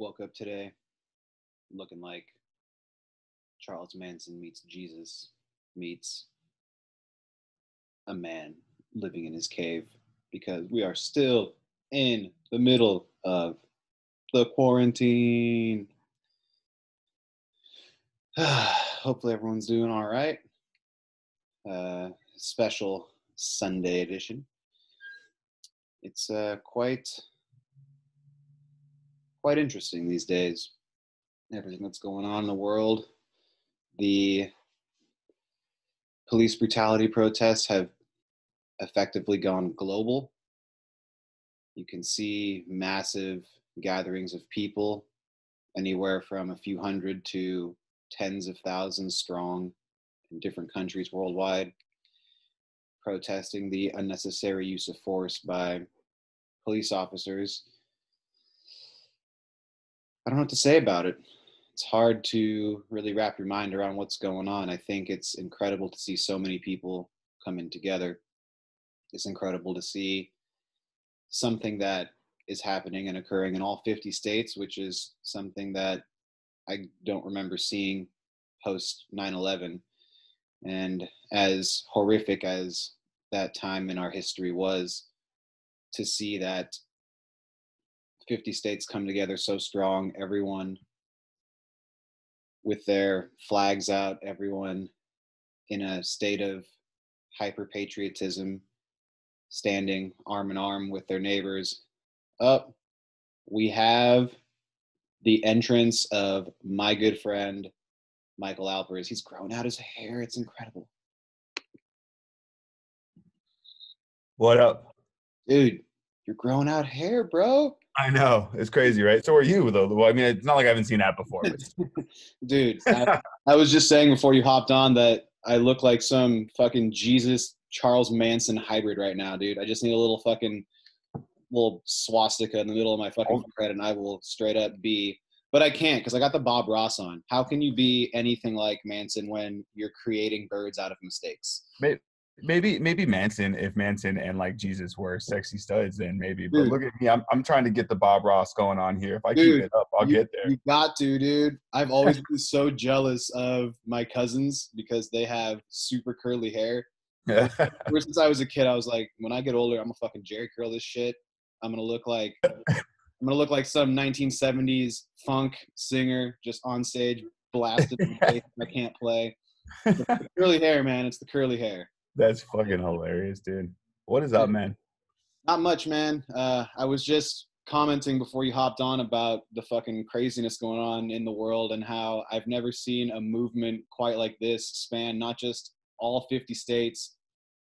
woke up today looking like Charles Manson meets Jesus meets a man living in his cave because we are still in the middle of the quarantine. Hopefully, everyone's doing all right. Uh, special Sunday edition. It's uh, quite quite interesting these days. Everything that's going on in the world. The police brutality protests have effectively gone global. You can see massive gatherings of people, anywhere from a few hundred to tens of thousands strong in different countries worldwide, protesting the unnecessary use of force by police officers. I don't know what to say about it. It's hard to really wrap your mind around what's going on. I think it's incredible to see so many people coming together. It's incredible to see something that is happening and occurring in all 50 states, which is something that I don't remember seeing post 9 11. And as horrific as that time in our history was, to see that 50 states come together so strong, everyone with their flags out, everyone in a state of hyper patriotism, standing arm in arm with their neighbors. Up, oh, we have the entrance of my good friend Michael Alpers. He's grown out his hair. It's incredible. What up? Dude, you're growing out hair, bro. I know it's crazy, right? So are you, though. Well, I mean, it's not like I haven't seen that before. Dude, I, I, was just saying before you hopped on that I look like some fucking Jesus Charles Manson hybrid right now, dude. I just need a little fucking little swastika in the middle of my fucking oh. forehead, and I will straight up be. But I can't because I got the Bob Ross on. How can you be anything like Manson when you're creating birds out of mistakes? maybe maybe maybe Manson if Manson and like Jesus were sexy studs then maybe but dude. look at me I'm I'm trying to get the Bob Ross going on here. If I dude, keep it up I'll you, get there. you got to dude. I've always been so jealous of my cousins because they have super curly hair. Ever since I was a kid I was like when I get older I'm gonna fucking Jheri curl this shit. I'm gonna look like I'm gonna look like some 1970s funk singer just on stage blasted I can't play. Curly hair man. It's the curly hair that's fucking hilarious, dude. What is up, man? Not much, man. Uh, I was just commenting before you hopped on about the fucking craziness going on in the world and how I've never seen a movement quite like this span not just all 50 states,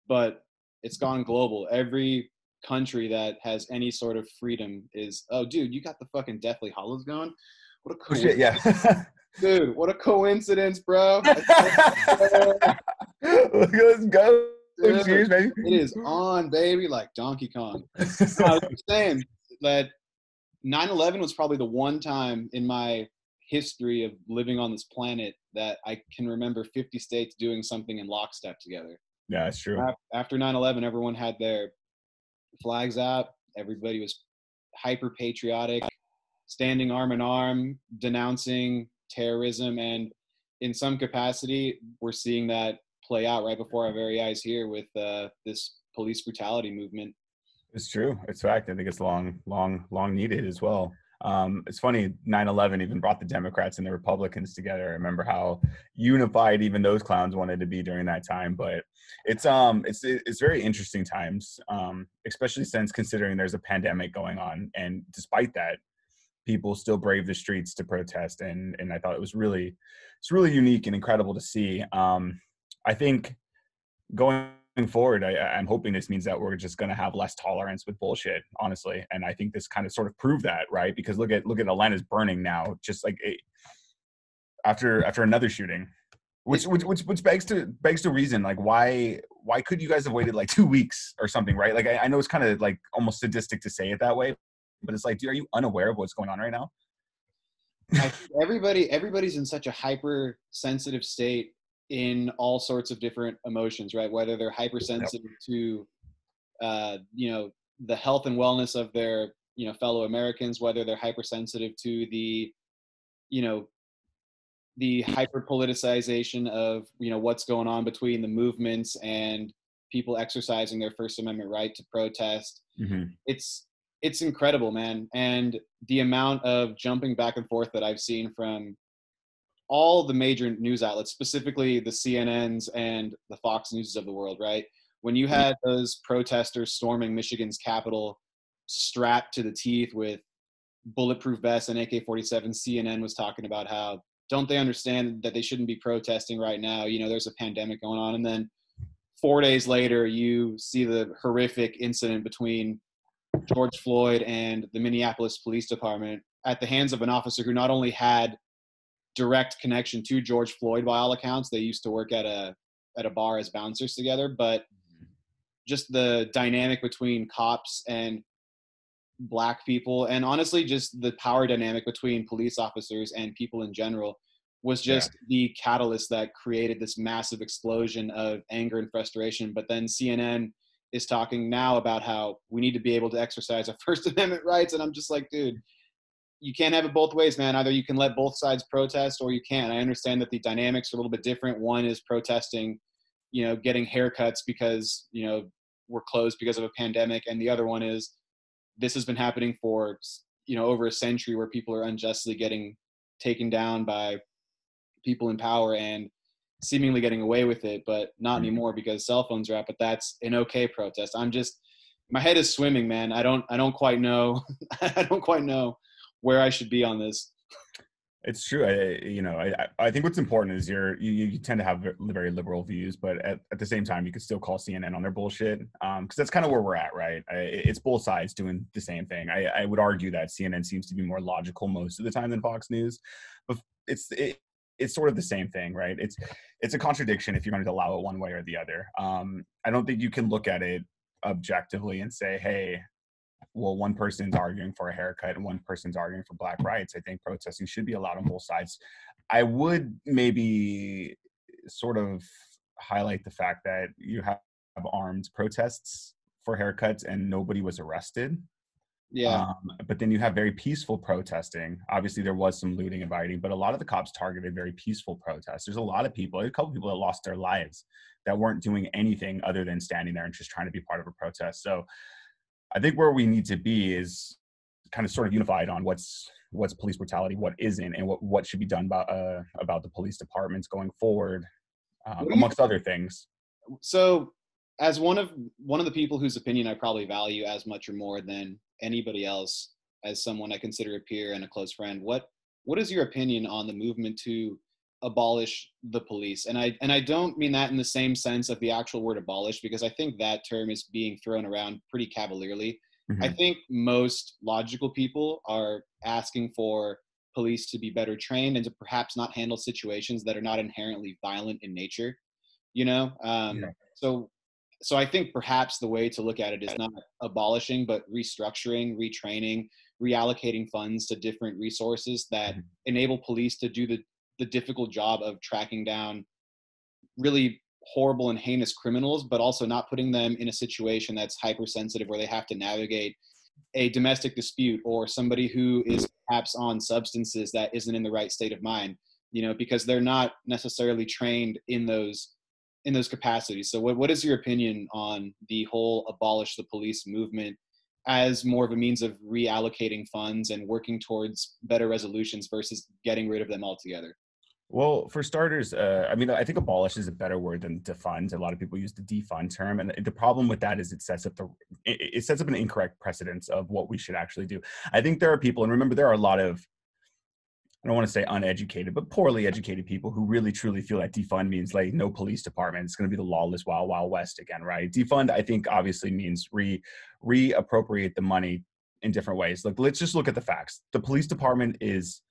but it's gone global. Every country that has any sort of freedom is, oh, dude, you got the fucking Deathly Hallows going? What a cool. Oh, shit, yeah. dude, what a coincidence, bro. Let's go. Cheers, baby. It is on, baby, like Donkey Kong. I was saying that 9/11 was probably the one time in my history of living on this planet that I can remember 50 states doing something in lockstep together. Yeah, that's true. After 9/11, everyone had their flags out. Everybody was hyper patriotic, standing arm in arm, denouncing terrorism, and in some capacity, we're seeing that play out right before our very eyes here with uh, this police brutality movement. It's true. It's fact. I think it's long, long, long needed as well. Um, it's funny, 9-11 even brought the Democrats and the Republicans together. I remember how unified even those clowns wanted to be during that time. But it's um it's it's very interesting times, um, especially since considering there's a pandemic going on. And despite that, people still brave the streets to protest. And and I thought it was really it's really unique and incredible to see. Um, I think going forward, I, am hoping this means that we're just going to have less tolerance with bullshit, honestly. And I think this kind of sort of proved that, right? Because look at look at Atlanta's burning now, just like a, after after another shooting, which which which, which begs to begs to reason like why why could you guys have waited like two weeks or something, right? Like I, I know it's kind of like almost sadistic to say it that way, but it's like, dude, are you unaware of what's going on right now? everybody everybody's in such a hyper sensitive state in all sorts of different emotions, right? Whether they're hypersensitive yep. to, uh, you know, the health and wellness of their you know fellow Americans, whether they're hypersensitive to the you know the hyper politicization of you know what's going on between the movements and people exercising their First Amendment right to protest. Mm-hmm. It's it's incredible, man, and the amount of jumping back and forth that I've seen from all the major news outlets, specifically the CNNs and the Fox News of the world, right? When you had those protesters storming Michigan's Capitol, strapped to the teeth with bulletproof vests and AK-47, CNN was talking about how don't they understand that they shouldn't be protesting right now? You know, there's a pandemic going on, and then four days later, you see the horrific incident between George Floyd and the Minneapolis Police Department at the hands of an officer who not only had direct connection to George Floyd by all accounts, they used to work at a at a bar as bouncers together, but mm-hmm. just the dynamic between cops and black people and honestly just the power dynamic between police officers and people in general was just yeah. the catalyst that created this massive explosion of anger and frustration. But then cnn is talking now about how we need to be able to exercise our first amendment rights and i'm just like dude you can't have it both ways man. Either you can let both sides protest or you can't. I understand that the dynamics are a little bit different. One is protesting you know getting haircuts because you know we're closed because of a pandemic and the other one is this has been happening for you know over a century where people are unjustly getting taken down by people in power and seemingly getting away with it but not mm-hmm. anymore because cell phones are out but that's an okay protest. I'm just my head is swimming man. I don't i don't quite know. I don't quite know where i should be on this it's true. I, you know, I, I think what's important is you're, you, you tend to have very liberal views, but at, at the same time, you could still call CNN on their bullshit. Um, cause that's kind of where we're at, right? I, it's both sides doing the same thing. I, I would argue that CNN seems to be more logical most of the time than Fox News, but it's, it, it's sort of the same thing, right? It's, it's a contradiction if you're going to allow it one way or the other. Um, I don't think you can look at it objectively and say, hey, well, one person's arguing for a haircut and one person's arguing for black rights. I think protesting should be allowed on both sides. I would maybe sort of highlight the fact that you have armed protests for haircuts and nobody was arrested. Yeah. Um, but then you have very peaceful protesting. Obviously, there was some looting and rioting, but a lot of the cops targeted very peaceful protests. There's a lot of people, a couple people that lost their lives that weren't doing anything other than standing there and just trying to be part of a protest. So I think where we need to be is kind of sort of unified on what's what's police brutality, what isn't, and what what should be done about uh, about the police departments going forward, um, amongst other things. So, as one of one of the people whose opinion I probably value as much or more than anybody else, as someone I consider a peer and a close friend, what what is your opinion on the movement to abolish the police and i and i don't mean that in the same sense of the actual word abolish because i think that term is being thrown around pretty cavalierly mm-hmm. i think most logical people are asking for police to be better trained and to perhaps not handle situations that are not inherently violent in nature you know um, yeah. so so i think perhaps the way to look at it is not abolishing but restructuring retraining reallocating funds to different resources that mm-hmm. enable police to do the the difficult job of tracking down really horrible and heinous criminals, but also not putting them in a situation that's hypersensitive where they have to navigate a domestic dispute or somebody who is perhaps on substances that isn't in the right state of mind you know because they're not necessarily trained in those in those capacities. So what, what is your opinion on the whole abolish the police movement as more of a means of reallocating funds and working towards better resolutions versus getting rid of them altogether well, for starters, uh, I mean, I think abolish is a better word than defund. A lot of people use the defund term, and the problem with that is it sets up the it, sets up an incorrect precedence of what we should actually do. I think there are people, and remember, there are a lot of I don't want to say uneducated, but poorly educated people who really truly feel that defund means like no police department. It's going to be the lawless wild wild west again, right? Defund, I think, obviously means re reappropriate the money in different ways. Like, let's just look at the facts. The police department is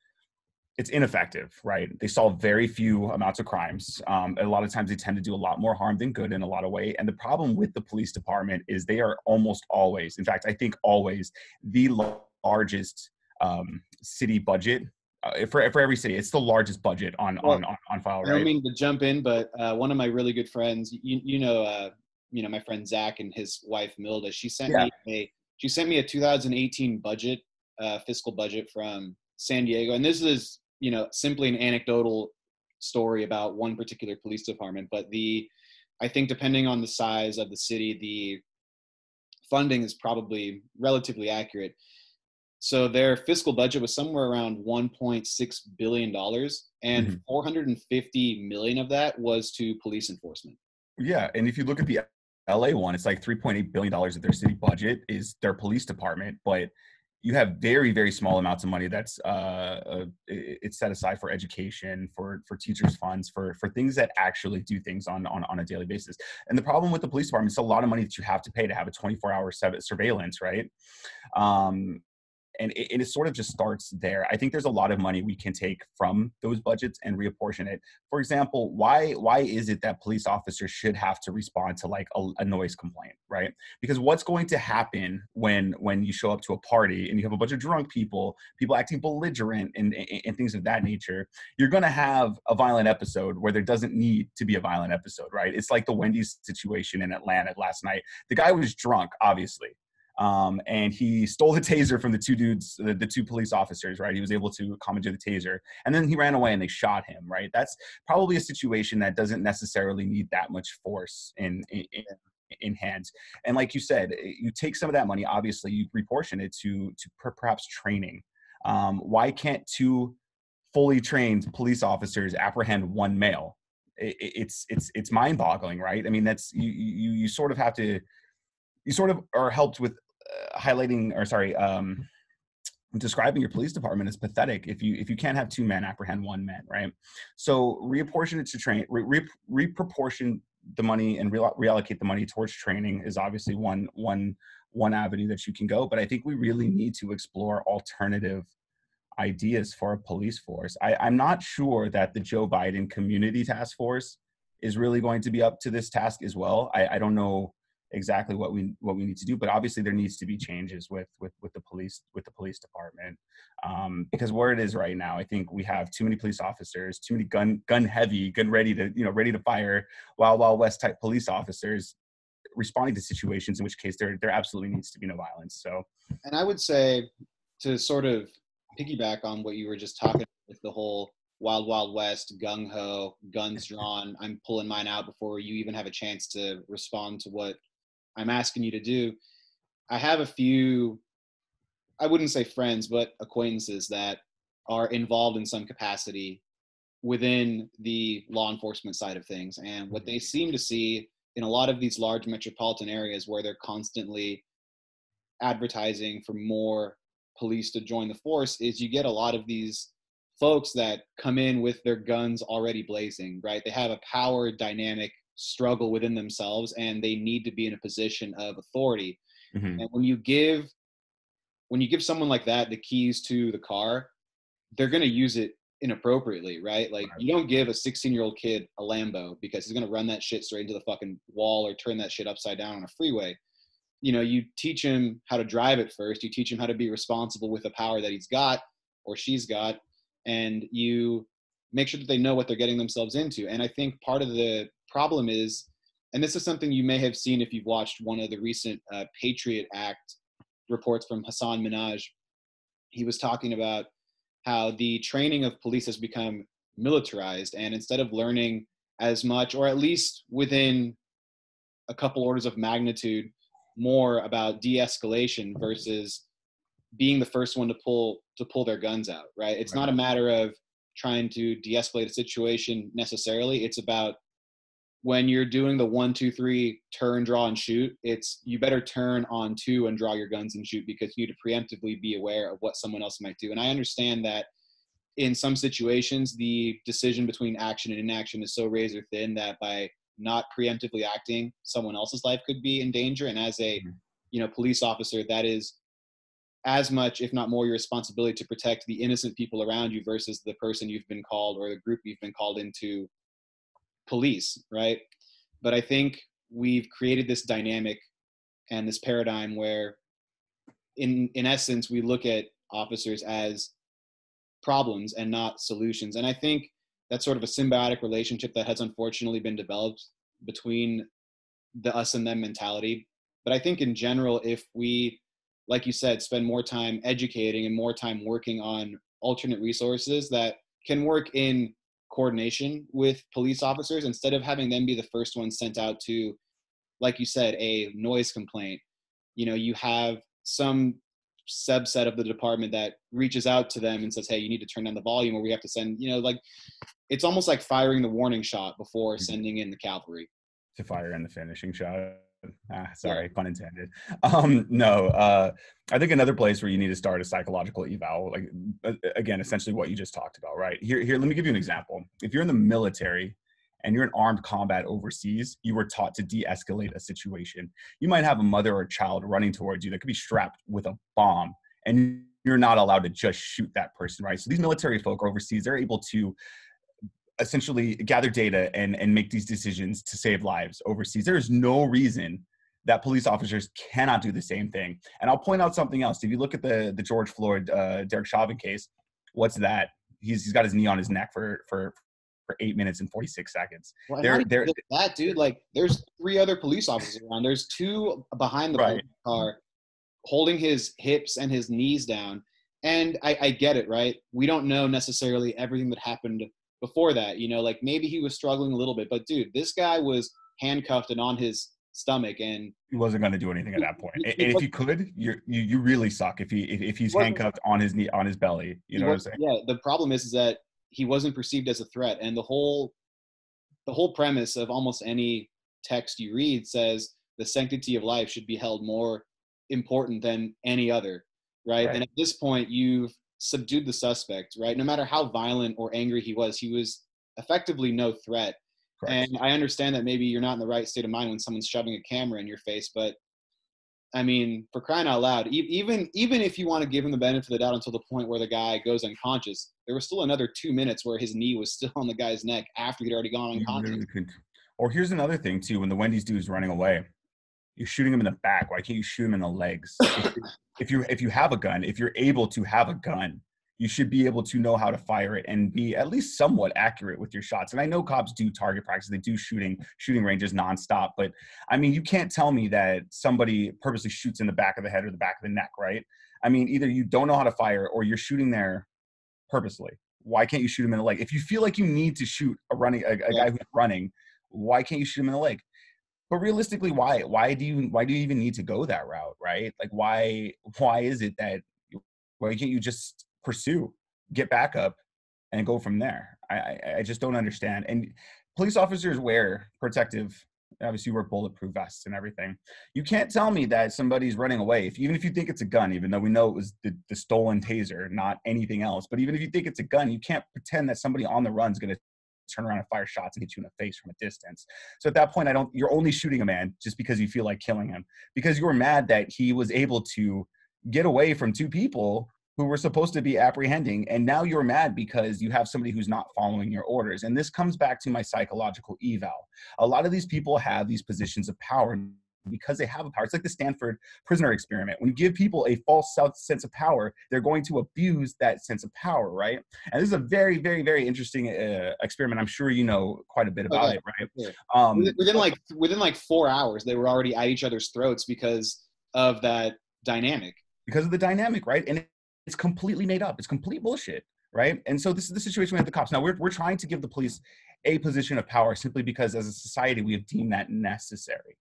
it's ineffective, right? They solve very few amounts of crimes. Um, a lot of times they tend to do a lot more harm than good in a lot of way. And the problem with the police department is they are almost always, in fact, I think always the largest um, city budget uh, for for every city. It's the largest budget on well, on, on, on file. Right? I don't mean to jump in, but uh, one of my really good friends, you you know, uh, you know, my friend Zach and his wife Milda, she sent yeah. me a she sent me a 2018 budget, uh, fiscal budget from San Diego, and this is you know simply an anecdotal story about one particular police department, but the I think depending on the size of the city, the funding is probably relatively accurate. So their fiscal budget was somewhere around 1.6 billion dollars, and mm-hmm. 450 million of that was to police enforcement. Yeah, and if you look at the LA one, it's like 3.8 billion dollars of their city budget is their police department, but you have very very small amounts of money that's uh, uh, it's set aside for education for for teachers funds for for things that actually do things on, on on a daily basis. And the problem with the police department is a lot of money that you have to pay to have a 24 hour surveillance right? Um, and it, it sort of just starts there. I think there's a lot of money we can take from those budgets and reapportion it. For example, why why is it that police officers should have to respond to like a, a noise complaint, right? Because what's going to happen when when you show up to a party and you have a bunch of drunk people, people acting belligerent and, and, and things of that nature, you're going to have a violent episode where there doesn't need to be a violent episode, right? It's like the Wendy's situation in Atlanta last night. The guy was drunk, obviously, um, and he stole the taser from the two dudes, the, the, two police officers, right? He was able to commandeer the taser, and then he ran away and they shot him, right? That's probably a situation that doesn't necessarily need that much force in, in, in hands. And like you said, eh, you take some of that money, obviously, you reportion it to to perhaps training. Um, why can't two fully trained police officers apprehend one male? It, it's it's it's mind-boggling, right? I mean, that's you you you sort of have to you sort of are helped with highlighting or sorry um, describing your police department as pathetic if you if you can't have two men apprehend one man right? So reapportion it to train re, re, reproportion the money and re- reallocate the money towards training is obviously one one one avenue that you can go but i think we really need to explore alternative ideas for a police force. I, i'm not sure that the joe biden community task force is really going to be up to this task as well. I, I don't know exactly what we what we need to do but obviously there needs to be changes with with with the police with the police department um, because where it is right now i think we have too many police officers too many gun gun heavy gun ready to you know ready to fire wild wild west type police officers responding to situations in which case there there absolutely needs to be no violence. So and i would say to sort of piggyback on what you were just talking with the whole wild wild west gung ho guns drawn i'm pulling mine out before you even have a chance to respond to what I'm asking you to do. I have a few, I wouldn't say friends, but acquaintances that are involved in some capacity within the law enforcement side of things. And what they seem to see in a lot of these large metropolitan areas where they're constantly advertising for more police to join the force is you get a lot of these folks that come in with their guns already blazing, right? They have a power dynamic struggle within themselves and they need to be in a position of authority. Mm-hmm. and when you give when you give someone like that the keys to the car they're going to use it inappropriately right? Like you don't give a 16 year old kid a lambo because he's going to run that shit straight into the fucking wall or turn that shit upside down on a freeway. You know you teach him how to drive it first. You teach him how to be responsible with the power that he's got or she's got and you make sure that they know what they're getting themselves into. And i think part of the problem is, and this is something you may have seen if you've watched one of the recent uh, Patriot Act reports from Hasan Minhaj. He was talking about how the training of police has become militarized, and instead of learning as much, or at least within a couple orders of magnitude, more about de-escalation versus being the first one to pull to pull their guns out. Right? It's right. not a matter of trying to de-escalate a situation necessarily. It's about when you're doing the one, two, three turn, draw, and shoot, it's you better turn on two and draw your guns and shoot because you need to preemptively be aware of what someone else might do. And I understand that in some situations, the decision between action and inaction is so razor thin that by not preemptively acting, someone else's life could be in danger. And as a mm-hmm. you know police officer, that is as much, if not more, your responsibility to protect the innocent people around you versus the person you've been called or the group you've been called into police, right? But I think we've created this dynamic and this paradigm where in in essence we look at officers as problems and not solutions. And I think that's sort of a symbiotic relationship that has unfortunately been developed between the us and them mentality. But I think in general, if we like you said, spend more time educating and more time working on alternate resources that can work in coordination with police officers instead of having them be the first ones sent out to, like you said, a noise complaint. You know, you have some subset of the department that reaches out to them and says, "Hey, you need to turn down the volume," or we have to send. You know, like it's almost like firing the warning shot before mm-hmm. sending in the cavalry. To fire in the finishing shot. Ah, sorry, yeah. pun intended. Um, no, uh, I think another place where you need to start a psychological eval, like again, essentially what you just talked about, right? Here, here, let me give you an example. If you're in the military and you're in armed combat overseas, you were taught to de-escalate a situation. You might have a mother or a child running towards you that could be strapped with a bomb, and you're not allowed to just shoot that person, right? So these military folk overseas, they're able to essentially gather data and and make these decisions to save lives overseas. There is no reason that police officers cannot do the same thing. And I'll point out something else. If you look at the the George Floyd uh, Derek Chauvin case, what's that? He's he's got his knee on his neck for for for eight minutes and 46 seconds. Well, they're, they're, that dude, like, there's three other police officers around. There's two behind the right. car holding his hips and his knees down. And I, I get it, right? We don't know necessarily everything that happened before that. You know, like maybe he was struggling a little bit, but dude, this guy was handcuffed and on his stomach and he wasn't going to do anything at that point. and if you could, you you you really suck if he if, if he's handcuffed on his knee on his belly. You know what I'm saying? Yeah. The problem is is that he wasn't perceived as a threat, and the whole the whole premise of almost any text you read says the sanctity of life should be held more important than any other, right? right. And at this point, you've subdued the suspect, right? No matter how violent or angry he was, he was effectively no threat. Correct. And I understand that maybe you're not in the right state of mind when someone's shoving a camera in your face, but I mean, for crying out loud, even even if you want to give him the benefit of the doubt until the point where the guy goes unconscious, there was still another two minutes where his knee was still on the guy's neck after he'd already gone unconscious. Or here's another thing too: when the Wendy's dude is running away, you're shooting him in the back. Why can't you shoot him in the legs? if you if you have a gun, if you're able to have a gun, you should be able to know how to fire it and be at least somewhat accurate with your shots. And I know cops do target practice, they do shooting shooting ranges nonstop, but I mean, you can't tell me that somebody purposely shoots in the back of the head or the back of the neck, right? I mean, either you don't know how to fire or you're shooting there purposely. Why can't you shoot him in the leg? If you feel like you need to shoot a running a, a guy who's running, why can't you shoot him in the leg? But realistically, why? Why do you why do you even need to go that route, right? Like why why is it that why can't you just pursue, get back up, and go from there. I, I, just don't understand. And police officers wear protective obviously wear bulletproof vests and everything. You can't tell me that somebody's running away. If even if you think it's a gun, even though we know it was the, the stolen taser, not anything else. But even if you think it's a gun, you can't pretend that somebody on the run is going to turn around and fire shots and hit you in the face from a distance. So at that point, I don't. You're only shooting a man just because you feel like killing him because you were mad that he was able to get away from two people who were supposed to be apprehending and now you're mad because you have somebody who's not following your orders and this comes back to my psychological eval a lot of these people have these positions of power because they have a power it's like the stanford prisoner experiment when you give people a false sense of power they're going to abuse that sense of power right and this is a very very very interesting uh, experiment i'm sure you know quite a bit about okay. it right yeah. um, within like within like four hours they were already at each other's throats because of that dynamic because of the dynamic right and it's completely made up. It's complete bullshit, right? And so this is the situation we have the cops. Now we're we're trying to give the police a position of power simply because as a society we have deemed that necessary.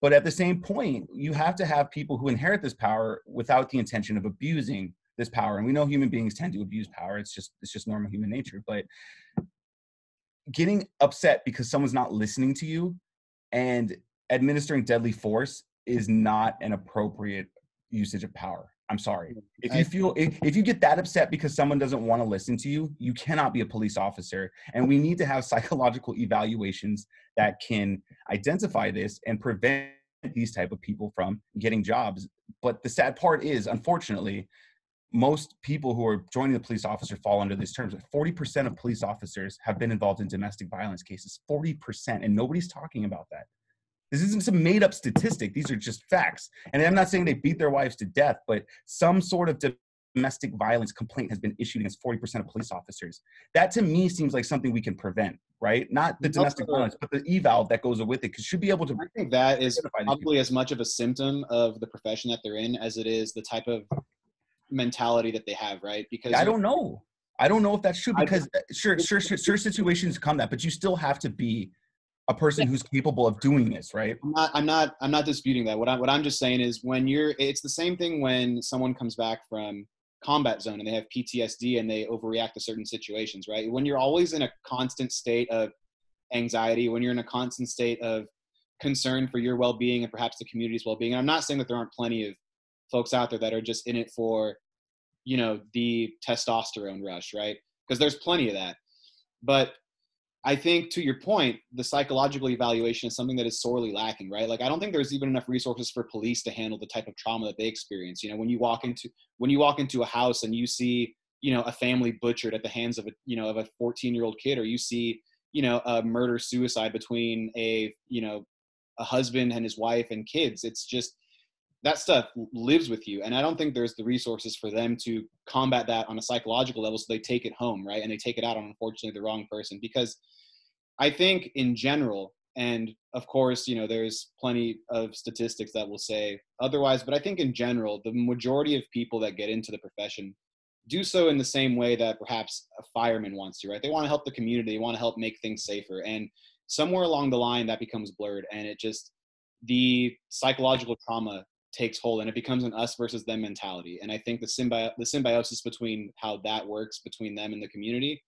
But at the same point, you have to have people who inherit this power without the intention of abusing this power. And we know human beings tend to abuse power. It's just it's just normal human nature. But getting upset because someone's not listening to you and administering deadly force is not an appropriate usage of power. I'm sorry. If you feel if, if you get that upset because someone doesn't want to listen to you, you cannot be a police officer. And we need to have psychological evaluations that can identify this and prevent these type of people from getting jobs. But the sad part is, unfortunately, most people who are joining the police officer fall under these terms. 40% of police officers have been involved in domestic violence cases. 40%. And nobody's talking about that. This isn't some made up statistic. These are just facts. And I'm not saying they beat their wives to death, but some sort of domestic violence complaint has been issued against 40% of police officers. That to me seems like something we can prevent, right? Not the domestic violence, but the eval that goes with it, because should be able to. I think that is probably as much of a symptom of the profession that they're in as it is the type of mentality that they have, right? Because I don't know. I don't know if that's true because I, uh, sure, sure, sure, sure, situations come that, but you still have to be a person who's capable of doing this, right? I'm not, I'm not, I'm not disputing that. What I, what I'm just saying is when you're, it's the same thing when someone comes back from combat zone and they have PTSD and they overreact to certain situations, right? When you're always in a constant state of anxiety, when you're in a constant state of concern for your well-being and perhaps the community's well-being. And I'm not saying that there aren't plenty of folks out there that are just in it for, you know, the testosterone rush, right? Because there's plenty of that. But I think to your point, the psychological evaluation is something that is sorely lacking, right? Like I don't think there's even enough resources for police to handle the type of trauma that they experience. You know, when you walk into when you walk into a house and you see, you know, a family butchered at the hands of a, you know, of a 14-year-old kid or you see, you know, a murder suicide between a, you know, a husband and his wife and kids, it's just that stuff lives with you. And i don't think there's the resources for them to combat that on a psychological level so they take it home right? And they take it out on unfortunately the wrong person. Because i think in general and of course you know there's plenty of statistics that will say otherwise but i think in general the majority of people that get into the profession do so in the same way that perhaps a fireman wants to right? They want to help the community. They want to help make things safer. And somewhere along the line that becomes blurred. And it just the psychological trauma takes hold and it becomes an us versus them mentality. And i think the symbi- the symbiosis between how that works between them and the community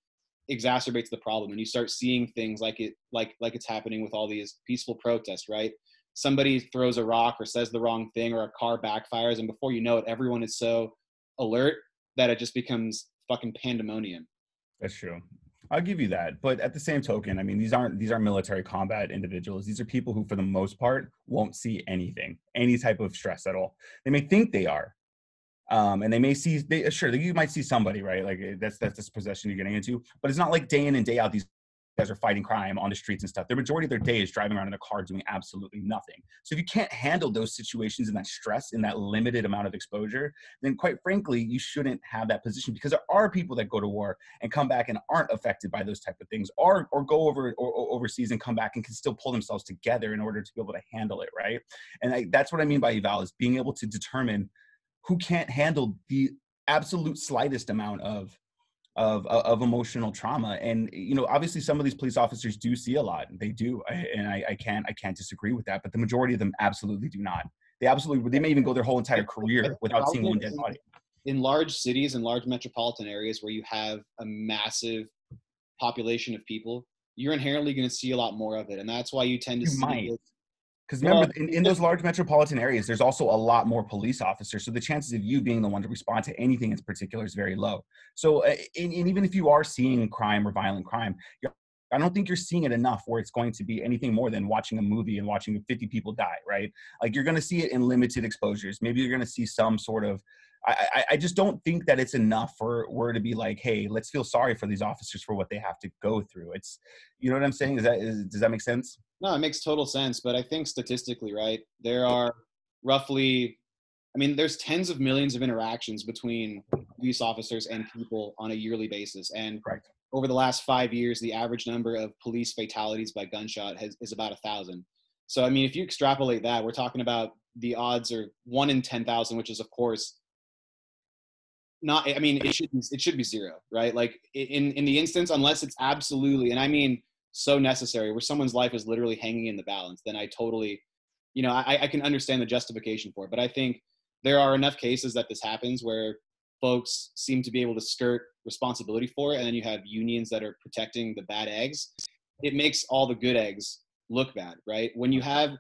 exacerbates the problem. And you start seeing things like it like like it's happening with all these peaceful protests right? Somebody throws a rock or says the wrong thing or a car backfires and before you know it everyone is so alert that it just becomes fucking pandemonium. That's true I'll give you that. But at the same token, I mean, these aren't these aren't military combat individuals. These are people who, for the most part, won't see anything, any type of stress at all. They may think they are, um, and they may see. They sure you might see somebody, right? Like that's that's this possession you're getting into. But it's not like day in and day out these guys are fighting crime on the streets and stuff. The majority of their day is driving around in a car doing absolutely nothing. So if you can't handle those situations and that stress in that limited amount of exposure, then quite frankly, you shouldn't have that position because there are people that go to war and come back and aren't affected by those type of things, or or go over or, or overseas and come back and can still pull themselves together in order to be able to handle it, right? And I, that's what I mean by eval is being able to determine who can't handle the absolute slightest amount of of, of emotional trauma and you know obviously some of these police officers do see a lot And they do and I, I can't i can't disagree with that but the majority of them absolutely do not they absolutely they may even go their whole entire career without seeing one dead body in large cities and large metropolitan areas where you have a massive population of people you're inherently going to see a lot more of it and that's why you tend to you see might. Because remember, in, in, those large metropolitan areas, there's also a lot more police officers. So the chances of you being the one to respond to anything in particular is very low. So, uh, and, and even if you are seeing crime or violent crime, I don't think you're seeing it enough where it's going to be anything more than watching a movie and watching 50 people die, right? Like you're going to see it in limited exposures. Maybe you're going to see some sort of. I, I just don't think that it's enough for where to be like, hey, let's feel sorry for these officers for what they have to go through. It's, you know what I'm saying? Is that is, does that make sense? No, it makes total sense. But I think statistically, right, there are roughly, I mean, there's tens of millions of interactions between police officers and people on a yearly basis. And right. over the last five years, the average number of police fatalities by gunshot has, is about a thousand. So, I mean, if you extrapolate that, we're talking about the odds are one in 10,000, which is, of course, not i mean it should be it should be zero right like in in the instance unless it's absolutely and i mean so necessary where someone's life is literally hanging in the balance, then I totally, you know, I, I can understand the justification for it. But I think there are enough cases that this happens where folks seem to be able to skirt responsibility for it, and then you have unions that are protecting the bad eggs. It makes all the good eggs look bad, right? When you have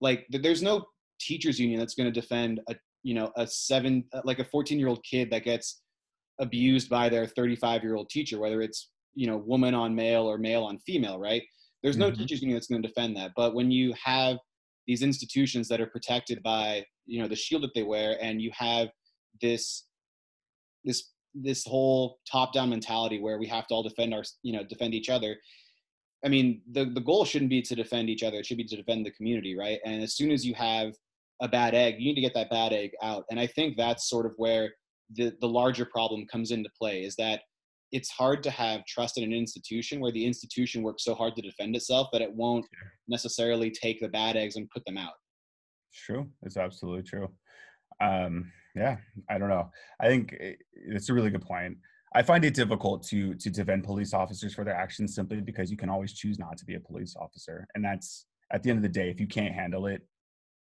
like, there's no teachers union that's going to defend a you know a seven like a 14 year old kid that gets abused by their 35 year old teacher whether it's you know woman on male or male on female right? There's no mm-hmm. teachers union that's going to defend that. But when you have these institutions that are protected by you know the shield that they wear and you have this this this whole top down mentality where we have to all defend our you know defend each other i mean the the goal shouldn't be to defend each other. It should be to defend the community right? And as soon as you have a bad egg you need to get that bad egg out and i think that's sort of where the the larger problem comes into play is that it's hard to have trust in an institution where the institution works so hard to defend itself that it won't necessarily take the bad eggs and put them out. True. It's absolutely true. Um, yeah, I don't know. I think it's a really good point. I find it difficult to to defend police officers for their actions simply because you can always choose not to be a police officer, and that's at the end of the day, if you can't handle it,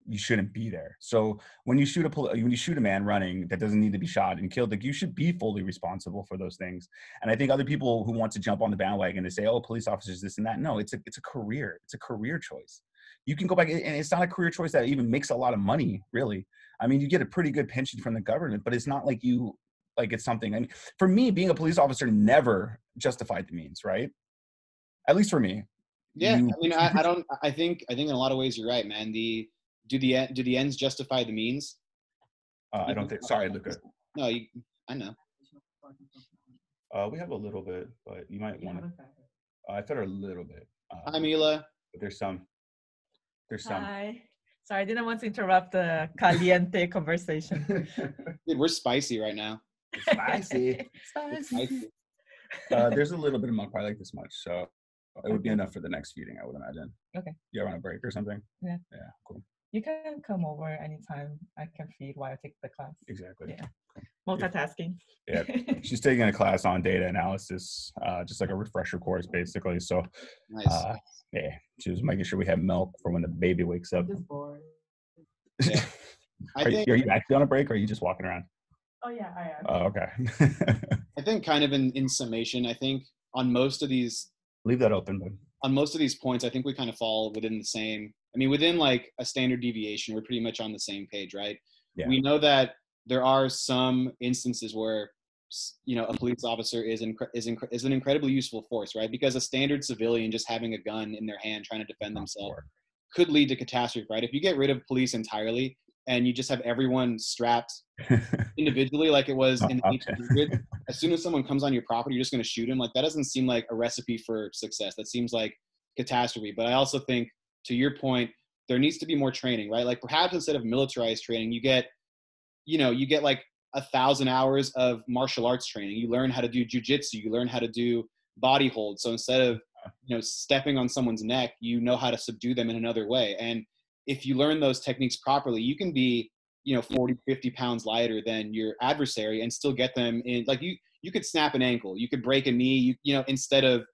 you shouldn't be there. So when you shoot a when you shoot a man running that doesn't need to be shot and killed, like you should be fully responsible for those things. And I think other people who want to jump on the bandwagon to say, "Oh, police officers this and that," no, it's a it's a career. It's a career choice. You can go back, and it's not a career choice that even makes a lot of money, really. I mean, you get a pretty good pension from the government, but it's not like you like it's something. I mean, for me, being a police officer never justified the means, right? At least for me. Yeah, you, I mean, I, I don't. I think I think in a lot of ways you're right, man. The do the do the ends justify the means? Uh, I don't think. Sorry, Luca. No, you, I know. Uh, we have a little bit, but you might want to. Uh, I thought a little bit. Uh, Hi, Mila. But there's some. There's some. Hi. Sorry, I didn't want to interrupt the caliente conversation. Dude, we're spicy right now. Spicy. spicy. Uh, there's a little bit of milk. I like this much, so it would be enough for the next feeding, I would imagine. Okay. You want a break or something? Yeah. Yeah, cool. You can come over anytime. I can feed while I take the class. Exactly. Yeah. Multitasking. Yeah. She's taking a class on data analysis, uh, just like a refresher course, basically. So, nice. uh, yeah, she was making sure we have milk for when the baby wakes up. Just bored. Yeah. I are, think, are you actually on a break or are you just walking around? Oh, yeah, I am. Oh, okay. I think, kind of in, in summation, I think on most of these leave that open but on most of these points i think we kind of fall within the same i mean within like a standard deviation we're pretty much on the same page right? Yeah. we know that there are some instances where you know a police officer is inc- is, inc- is an incredibly useful force right? Because a standard civilian just having a gun in their hand trying to defend themselves could lead to catastrophe right? If you get rid of police entirely and you just have everyone strapped individually like it was oh, in the 1800s as soon as someone comes on your property you're just going to shoot him like that doesn't seem like a recipe for success. That seems like catastrophe. But i also think to your point there needs to be more training right like perhaps instead of militarized training you get you know you get like a thousand hours of martial arts training you learn how to do jujitsu you learn how to do body hold so instead of you know stepping on someone's neck you know how to subdue them in another way and if you learn those techniques properly, you can be, you know, 40, 50 pounds lighter than your adversary and still get them in. Like you, you could snap an ankle, you could break a knee, you, you know, instead of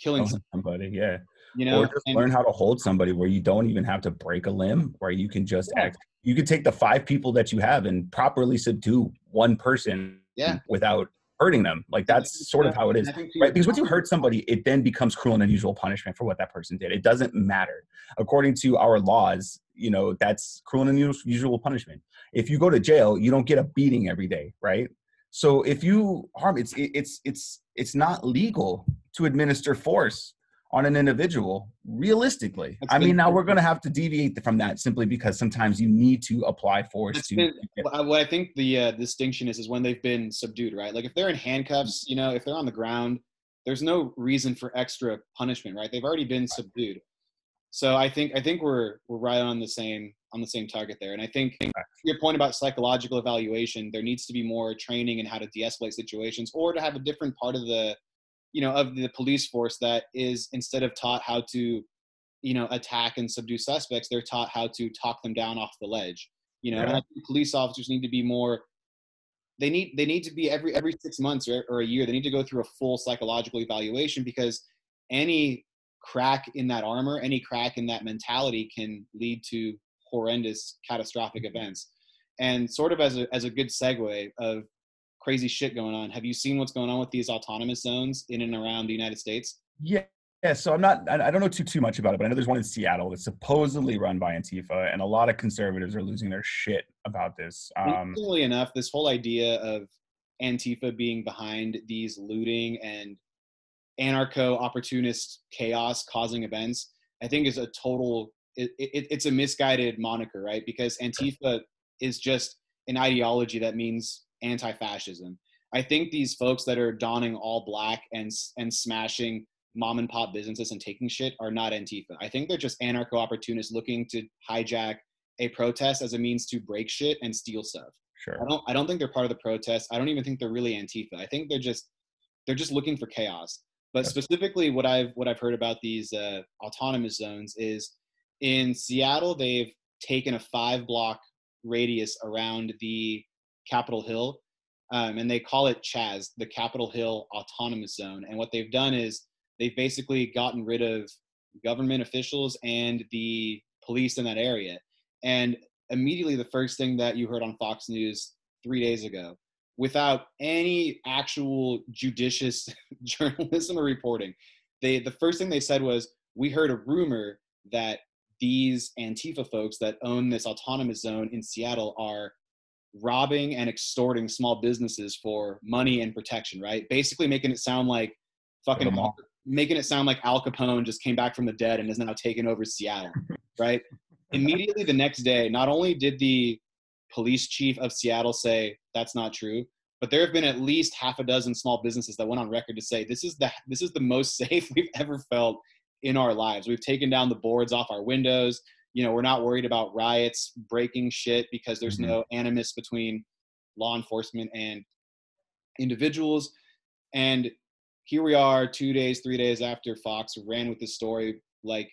killing somebody. Yeah. You know, or just and, learn how to hold somebody where you don't even have to break a limb, where you can just yeah. act. You could take the five people that you have and properly subdue one person yeah. without hurting them. Like that's sort of how it is, right? Because once you hurt somebody, it then becomes cruel and unusual punishment for what that person did. It doesn't matter. According to our laws, you know, that's cruel and unusual punishment. If you go to jail, you don't get a beating every day, right? So if you harm, it's it's it's it's not legal to administer force on an individual realistically. That's i mean now we're going to have to deviate from that simply because sometimes you need to apply force to been, what i think the uh, distinction is is when they've been subdued right? Like if they're in handcuffs you know if they're on the ground there's no reason for extra punishment right? They've already been subdued. So i think i think we're we're right on the same on the same target there. And i think your point about psychological evaluation there needs to be more training in how to de-escalate situations or to have a different part of the you know of the police force that is instead of taught how to you know attack and subdue suspects they're taught how to talk them down off the ledge you know yeah. police officers need to be more they need they need to be every every six months or, or a year they need to go through a full psychological evaluation because any crack in that armor any crack in that mentality can lead to horrendous catastrophic events and sort of as a as a good segue of crazy shit going on. Have you seen what's going on with these autonomous zones in and around the United States? Yeah. Yeah, so I'm not. I don't know too too much about it, but I know there's one in Seattle that's supposedly run by Antifa, and a lot of conservatives are losing their shit about this. Um, Interestingly enough, this whole idea of Antifa being behind these looting and anarcho-opportunist chaos causing events, I think is a total. It, it, it's a misguided moniker, right? Because Antifa is just an ideology that means anti-fascism. I think these folks that are donning all black and and smashing mom and pop businesses and taking shit are not Antifa. I think they're just anarcho opportunists looking to hijack a protest as a means to break shit and steal stuff. Sure. I don't I don't think they're part of the protest. I don't even think they're really Antifa. I think they're just they're just looking for chaos. But Yes. specifically, what I've what I've heard about these uh, autonomous zones is in Seattle they've taken a five block radius around the Capitol Hill, um, and they call it Chaz, the Capitol Hill Autonomous Zone. And what they've done is they've basically gotten rid of government officials and the police in that area. And immediately, the first thing that you heard on Fox News three days ago, without any actual judicious journalism or reporting, they the first thing they said was, "We heard a rumor that these Antifa folks that own this autonomous zone in Seattle are." Robbing and extorting small businesses for money and protection right basically making it sound like fucking all. making it sound like Al Capone just came back from the dead and is now taking over Seattle, right? Immediately the next day, not only did the police chief of Seattle say that's not true, but there have been at least half a dozen small businesses that went on record to say this is the this is the most safe we've ever felt in our lives. We've taken down the boards off our windows. You know, we're not worried about riots, breaking shit because there's Mhm. no animus between law enforcement and individuals. And here we are, two days, three days after Fox ran with this story, like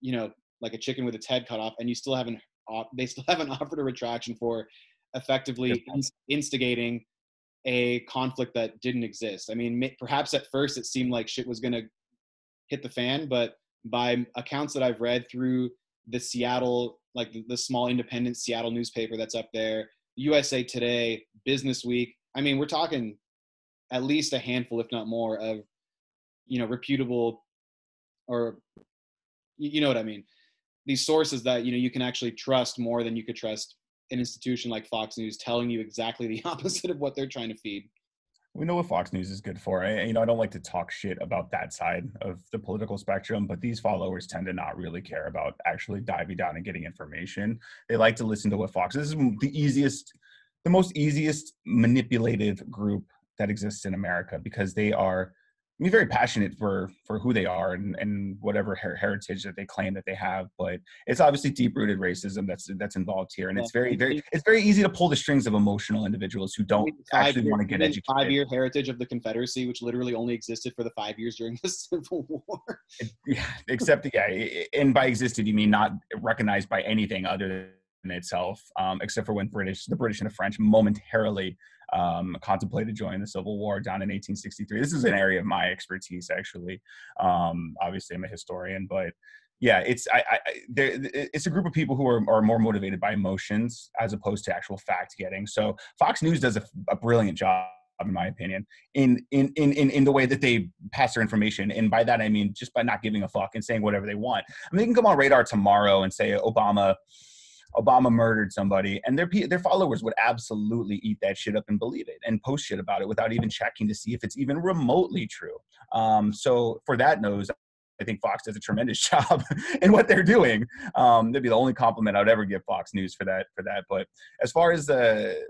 you know, like a chicken with its head cut off, and you still haven't. They still haven't offered a retraction for effectively ins- instigating a conflict that didn't exist. I mean, perhaps at first it seemed like shit was gonna hit the fan, but by accounts that I've read through the Seattle, like the, the small independent Seattle newspaper that's up there, USA Today, Business Week. I mean, we're talking at least a handful, if not more, of you know reputable or you you know what I mean. These sources that you know you can actually trust more than you could trust an institution like Fox News telling you exactly the opposite of what they're trying to feed. We know what Fox News is good for. I, you know, I don't like to talk shit about that side of the political spectrum, but these followers tend to not really care about actually diving down and getting information. They like to listen to what Fox. This is the easiest, the most easiest manipulative group that exists in America because they are. Mean, very passionate for for who they are and, and whatever her- heritage that they claim that they have, but it's obviously deep rooted racism that's that's involved here, and it's very very it's very easy to pull the strings of emotional individuals who don't actually want to get educated. Five year heritage of the Confederacy, which literally only existed for the five years during the Civil War. Yeah, except yeah, and by existed you mean not recognized by anything other than itself, um, except for when British, the British and the French momentarily um, contemplated joining the Civil War down in 1863. This is an area of my expertise, actually. Um, obviously, I'm a historian, but yeah, it's I, I it's a group of people who are, are more motivated by emotions as opposed to actual fact getting. So Fox News does a, a brilliant job in my opinion, in, in in in in the way that they pass their information. And by that I mean just by not giving a fuck and saying whatever they want. I mean, they can come on radar tomorrow and say Obama Obama murdered somebody, and their their followers would absolutely eat that shit up and believe it and post shit about it without even checking to see if it's even remotely true. Um, so for that nose, I think Fox does a tremendous job in what they're doing. Um, that'd be the only compliment I would ever give Fox News for that. For that, but as far as the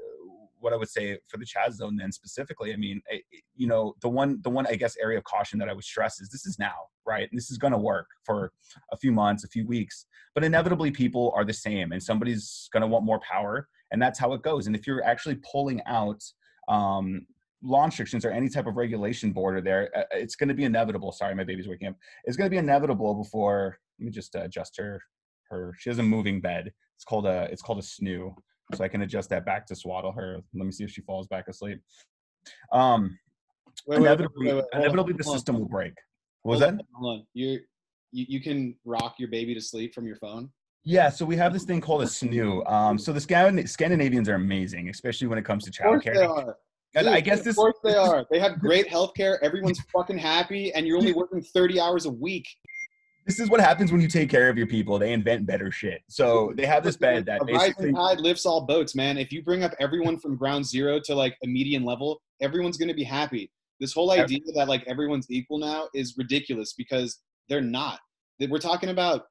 what I would say for the Chaz zone, then specifically, I mean, eh, eh, you know, the one the one I guess area of caution that I would stress is this is now, right? And this is going to work for a few months, a few weeks, but inevitably people are the same, and somebody's going to want more power, and that's how it goes. And if you're actually pulling out um, law restrictions or any type of regulation border there, uh, it's going to be inevitable. Sorry, my baby's waking up. It's going to be inevitable before. Let me just adjust her. Her she has a moving bed. It's called a it's called a snoo, so I can adjust that back to swaddle her. Let me see if she falls back asleep. Um, Wait, inevitably, wait, wait, hold on, inevitably the hold on, system will break. What was hold that? on, Hold on. You're, you you can rock your baby to sleep from your phone. Yeah, so we have this thing called a snoo. Um, so the Scan- Scandinavians are amazing, especially when it comes to Of course they are. And I Dude, guess of this course they are. They have great health care. Everyone's fucking happy, and you're only working 30 hours a week. This is what happens when you take care of your people. They invent better shit. So they have this bed that a basically rising tide lifts all boats, man. If you bring up everyone from ground zero to like a median level, everyone's gonna be happy. This whole idea that like everyone's equal now is ridiculous because they're not. We're talking about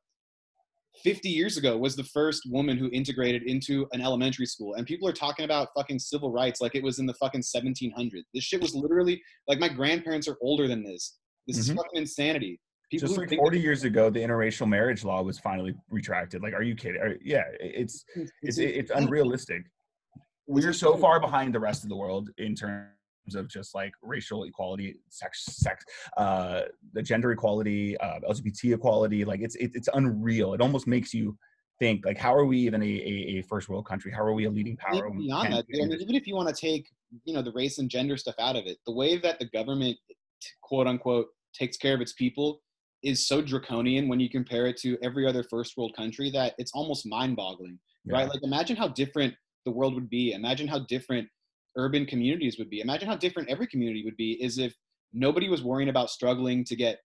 50 years ago was the first woman who integrated into an elementary school, and people are talking about fucking civil rights like it was in the fucking 1700s. This shit was literally like my grandparents are older than this. This is Mhm. fucking insanity. People just like think 40 years ago, the interracial marriage law was finally retracted. Like, are you kidding? Are- yeah, it's it's it's unrealistic. we're so far behind the rest of the world in terms of just like racial equality, sex, sex, uh, the gender equality, uh, LGBT equality. Like it's it, it's unreal. It almost makes you think like, how are we even a, a, a first world country? How are we a leading power? Even beyond that, I mean, even if you want to take you know the race and gender stuff out of it, the way that the government quote unquote takes care of its people is so draconian when you compare it to every other first world country that it's almost mind boggling yeah. right? Like imagine how different the world would be. Imagine how different urban communities would be. Imagine how different every community would be is if nobody was worrying about struggling to get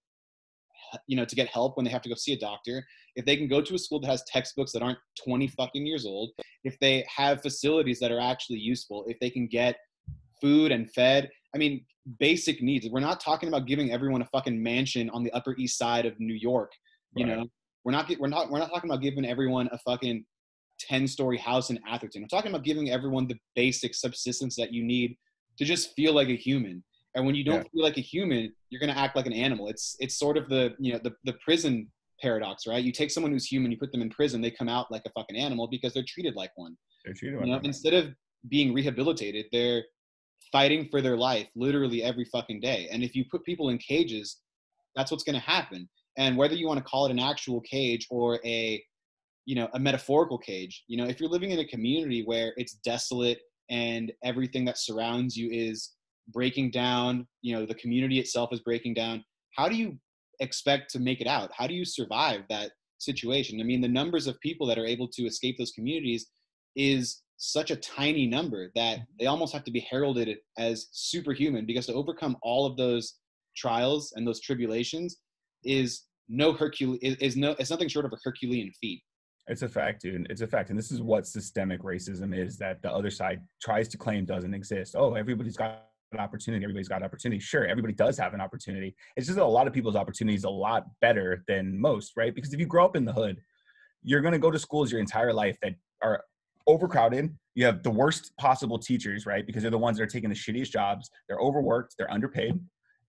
you know to get help when they have to go see a doctor. If they can go to a school that has textbooks that aren't 20 fucking years old. If they have facilities that are actually useful. If they can get food and fed i mean basic needs. We're not talking about giving everyone a fucking mansion on the upper east side of new york you right. know? We're not we're not we're not talking about giving everyone a fucking 10 story house in atherton. I'm talking about giving everyone the basic subsistence that you need to just feel like a human. And when you don't yeah. feel like a human you're going to act like an animal. It's it's sort of the you know the, the prison paradox right? You take someone who's human you put them in prison they come out like a fucking animal because they're treated like one. They're treated you know, instead of being rehabilitated they're fighting for their life literally every fucking day. And if you put people in cages that's what's going to happen. And whether you want to call it an actual cage or a you know a metaphorical cage you know if you're living in a community where it's desolate and everything that surrounds you is breaking down you know the community itself is breaking down how do you expect to make it out? How do you survive that situation? I mean the numbers of people that are able to escape those communities is such a tiny number that mm-hmm. they almost have to be heralded as superhuman because to overcome all of those trials and those tribulations is no Hercule is, is no it's nothing short of a Herculean feat. It's a fact, dude. It's a fact. And this is what systemic racism is that the other side tries to claim doesn't exist. Oh, everybody's got an opportunity. Everybody's got an opportunity. Sure, everybody does have an opportunity. It's just that a lot of people's opportunities a lot better than most, right? Because if you grow up in the hood, you're going to go to schools your entire life that are overcrowded. You have the worst possible teachers, right? Because they're the ones that are taking the shittiest jobs. They're overworked. They're underpaid.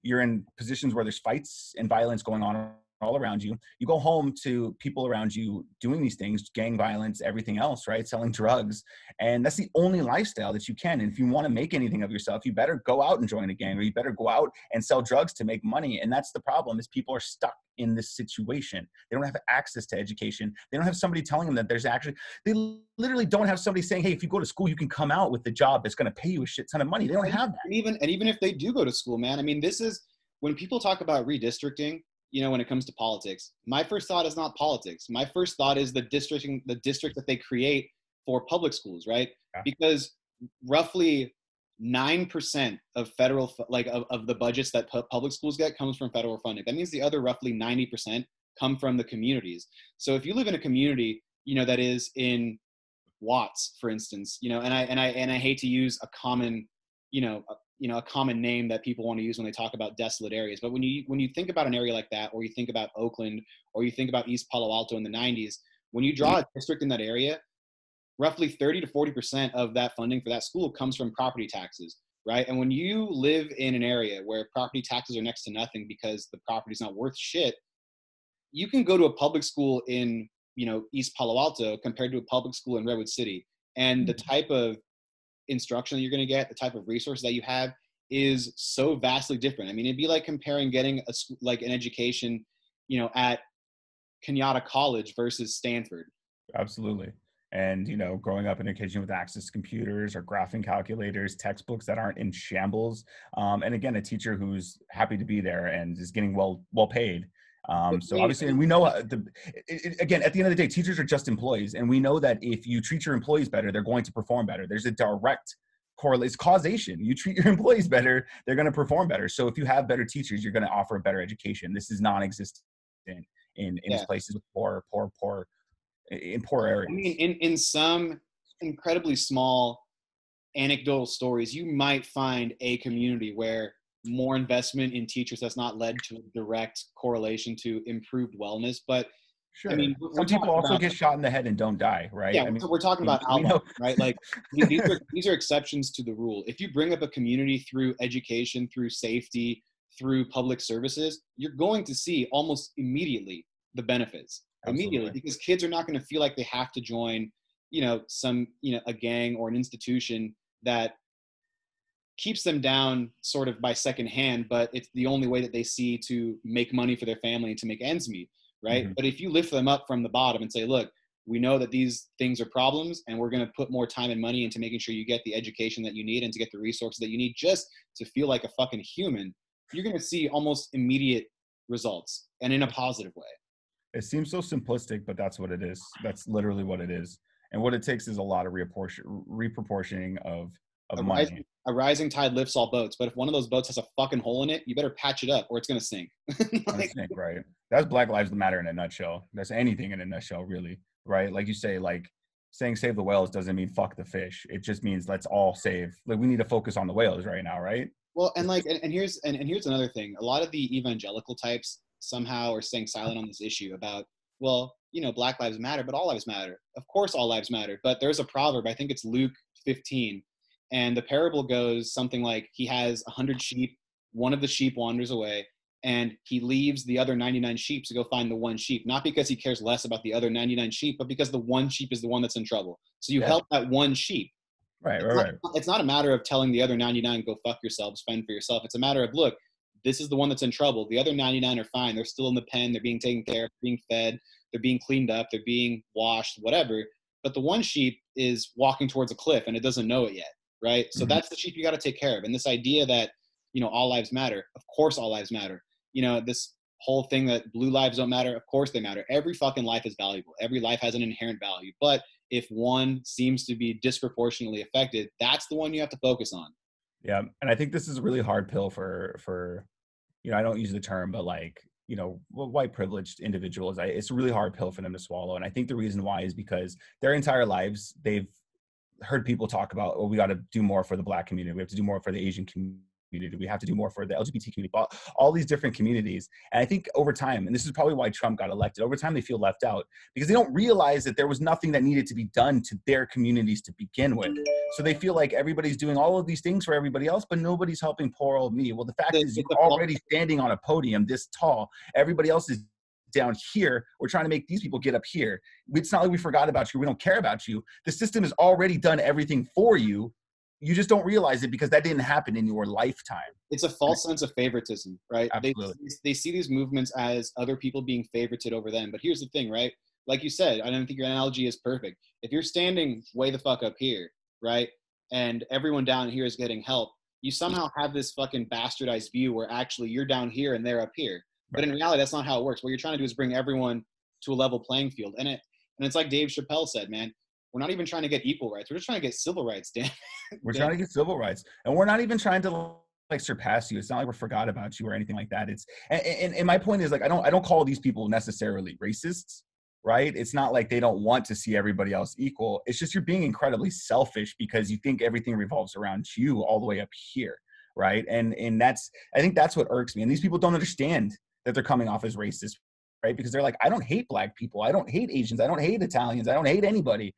You're in positions where there's fights and violence going on all around you. You go home to people around you doing these things, gang violence, everything else, right? Selling drugs. And that's the only lifestyle that you can. And if you want to make anything of yourself, you better go out and join a gang or you better go out and sell drugs to make money. And that's the problem is people are stuck in this situation. They don't have access to education. They don't have somebody telling them that there's actually, they literally don't have somebody saying, hey, if you go to school, you can come out with the job that's going to pay you a shit ton of money. They don't have that. And even, and even if they do go to school, man, I mean, this is, when people talk about redistricting, you know, when it comes to politics. My first thought is not politics. My first thought is the district, the district that they create for public schools, right? Yeah. Because roughly nine percent of federal, like of, of the budgets that pu- public schools get, comes from federal funding. That means the other roughly ninety percent come from the communities. So if you live in a community, you know, that is in Watts, for instance, you know, and I and I and I hate to use a common, you know, you know a common name that people want to use when they talk about desolate areas. But when you when you think about an area like that or you think about oakland or you think about east palo alto in the 90s when you draw a district in that area roughly 30 to 40 percent of that funding for that school comes from property taxes right? And when you live in an area where property taxes are next to nothing because the property's not worth shit you can go to a public school in you know east palo alto compared to a public school in redwood city. And the mm-hmm. type of instruction that you're going to get, the type of resources that you have is so vastly different. I mean, it'd be like comparing getting a like an education, you know, at Cañada College versus Stanford. Absolutely. And you know, growing up in a kitchen with access to computers or graphing calculators, textbooks that aren't in shambles, um, and again, a teacher who's happy to be there and is getting well well paid. Um, so obviously, and we know uh, the, it, it, again at the end of the day, teachers are just employees, and we know that if you treat your employees better, they're going to perform better. There's a direct correlate. It's causation. You treat your employees better, they're going to perform better. So if you have better teachers, you're going to offer a better education. This is non-existent in in, in yeah. places with poor, poor, poor, in poor areas. I mean, in in some incredibly small anecdotal stories, you might find a community where more investment in teachers has not led to a direct correlation to improved wellness. But Sure. I mean, some people also about, get shot in the head and don't die, right? Yeah, I mean, we're talking about Malala, right? Like these are these are exceptions to the rule. If you bring up a community through education, through safety, through public services, you're going to see almost immediately the benefits. Absolutely. Immediately, because kids are not going to feel like they have to join you know some you know a gang or an institution that keeps them down sort of by second hand but it's the only way that they see to make money for their family and to make ends meet right Mhm. but if you lift them up from the bottom and say look we know that these things are problems and we're going to put more time and money into making sure you get the education that you need and to get the resources that you need just to feel like a fucking human you're going to see almost immediate results and in a positive way It seems so simplistic, but that's what it is. That's literally what it is. And what it takes is a lot of reapportion, reproportioning of of a money. rising, a rising tide lifts all boats but if one of those boats has a fucking hole in it you better patch it up or it's going to sink Like, think, right? That's Black Lives Matter in a nutshell. That's anything in a nutshell, really, right? Like you say, like saying save the whales doesn't mean fuck the fish. It just means let's all save. Like we need to focus on the whales right now, right? Well, and like, and, and here's and, and here's another thing. A lot of the evangelical types somehow are staying silent on this issue about, well, you know, Black lives matter, but all lives matter. Of course, all lives matter. But there's a proverb. I think it's Luke 15, and the parable goes something like, he has a hundred sheep. One of the sheep wanders away, and he leaves the other 99 sheep to go find the one sheep. Not because he cares less about the other 99 sheep, but because the one sheep is the one that's in trouble. So you Yeah. help that one sheep Right, it's right, not, right. it's not a matter of telling the other 99 go fuck yourselves fend for yourself it's a matter of look this is the one that's in trouble the other 99 are fine they're still in the pen they're being taken care of being fed they're being cleaned up they're being washed whatever but the one sheep is walking towards a cliff and it doesn't know it yet right so Mhm. that's the sheep you got to take care of and this idea that you know all lives matter of course all lives matter you know this whole thing that blue lives don't matter of course they matter every fucking life is valuable every life has an inherent value but if one seems to be disproportionately affected, that's the one you have to focus on. Yeah, and I think this is a really hard pill for for you know I don't use the term, but like you know white privileged individuals. I, it's a really hard pill for them to swallow, and I think the reason why is because their entire lives they've heard people talk about, oh, we got to do more for the black community, we have to do more for the Asian community, we have to do more for the LGBT community, all, all these different communities. And I think over time, and this is probably why Trump got elected, over time they feel left out because they don't realize that there was nothing that needed to be done to their communities to begin with. So they feel like everybody's doing all of these things for everybody else, but nobody's helping poor old me. Well, the fact is, you're already standing on a podium this tall. Everybody else is down here. We're trying to make these people get up here. It's not like we forgot about you. We don't care about you. The system has already done everything for you. You just don't realize it because that didn't happen in your lifetime. It's a false sense of favoritism, right? They, Absolutely. they see these movements as other people being favorited over them. But here's the thing, right? Like you said, I don't think your analogy is perfect. If you're standing way the fuck up here, right, and everyone down here is getting help, you somehow have this fucking bastardized view where actually you're down here and they're up here. But in reality, that's not how it works. What you're trying to do is bring everyone to a level playing field. And it and it's like Dave Chappelle said, man, we're not even trying to get equal rights. We're just trying to get civil rights, damn. We're trying to get civil rights, and we're not even trying to like surpass you. It's not like we forgot about you or anything like that. It's and, and, and my point is like I don't I don't call these people necessarily racists, right? It's not like they don't want to see everybody else equal. It's just you're being incredibly selfish because you think everything revolves around you all the way up here, right? And and that's I think that's what irks me. And these people don't understand that they're coming off as racist, right? Because they're like, I don't hate black people, I don't hate Asians, I don't hate Italians, I don't hate anybody.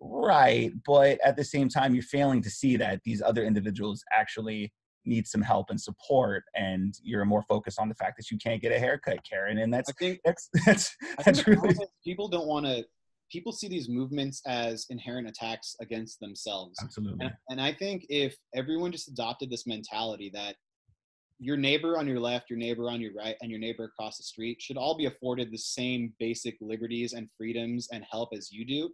Right. But at the same time, you're failing to see that these other individuals actually need some help and support. And you're more focused on the fact that you can't get a haircut, Karen. And that's I think that's that's that's really people don't want to. People see these movements as inherent attacks against themselves, absolutely and, and I think if everyone just adopted this mentality that your neighbor on your left, your neighbor on your right, and your neighbor across the street should all be afforded the same basic liberties and freedoms and help as you do,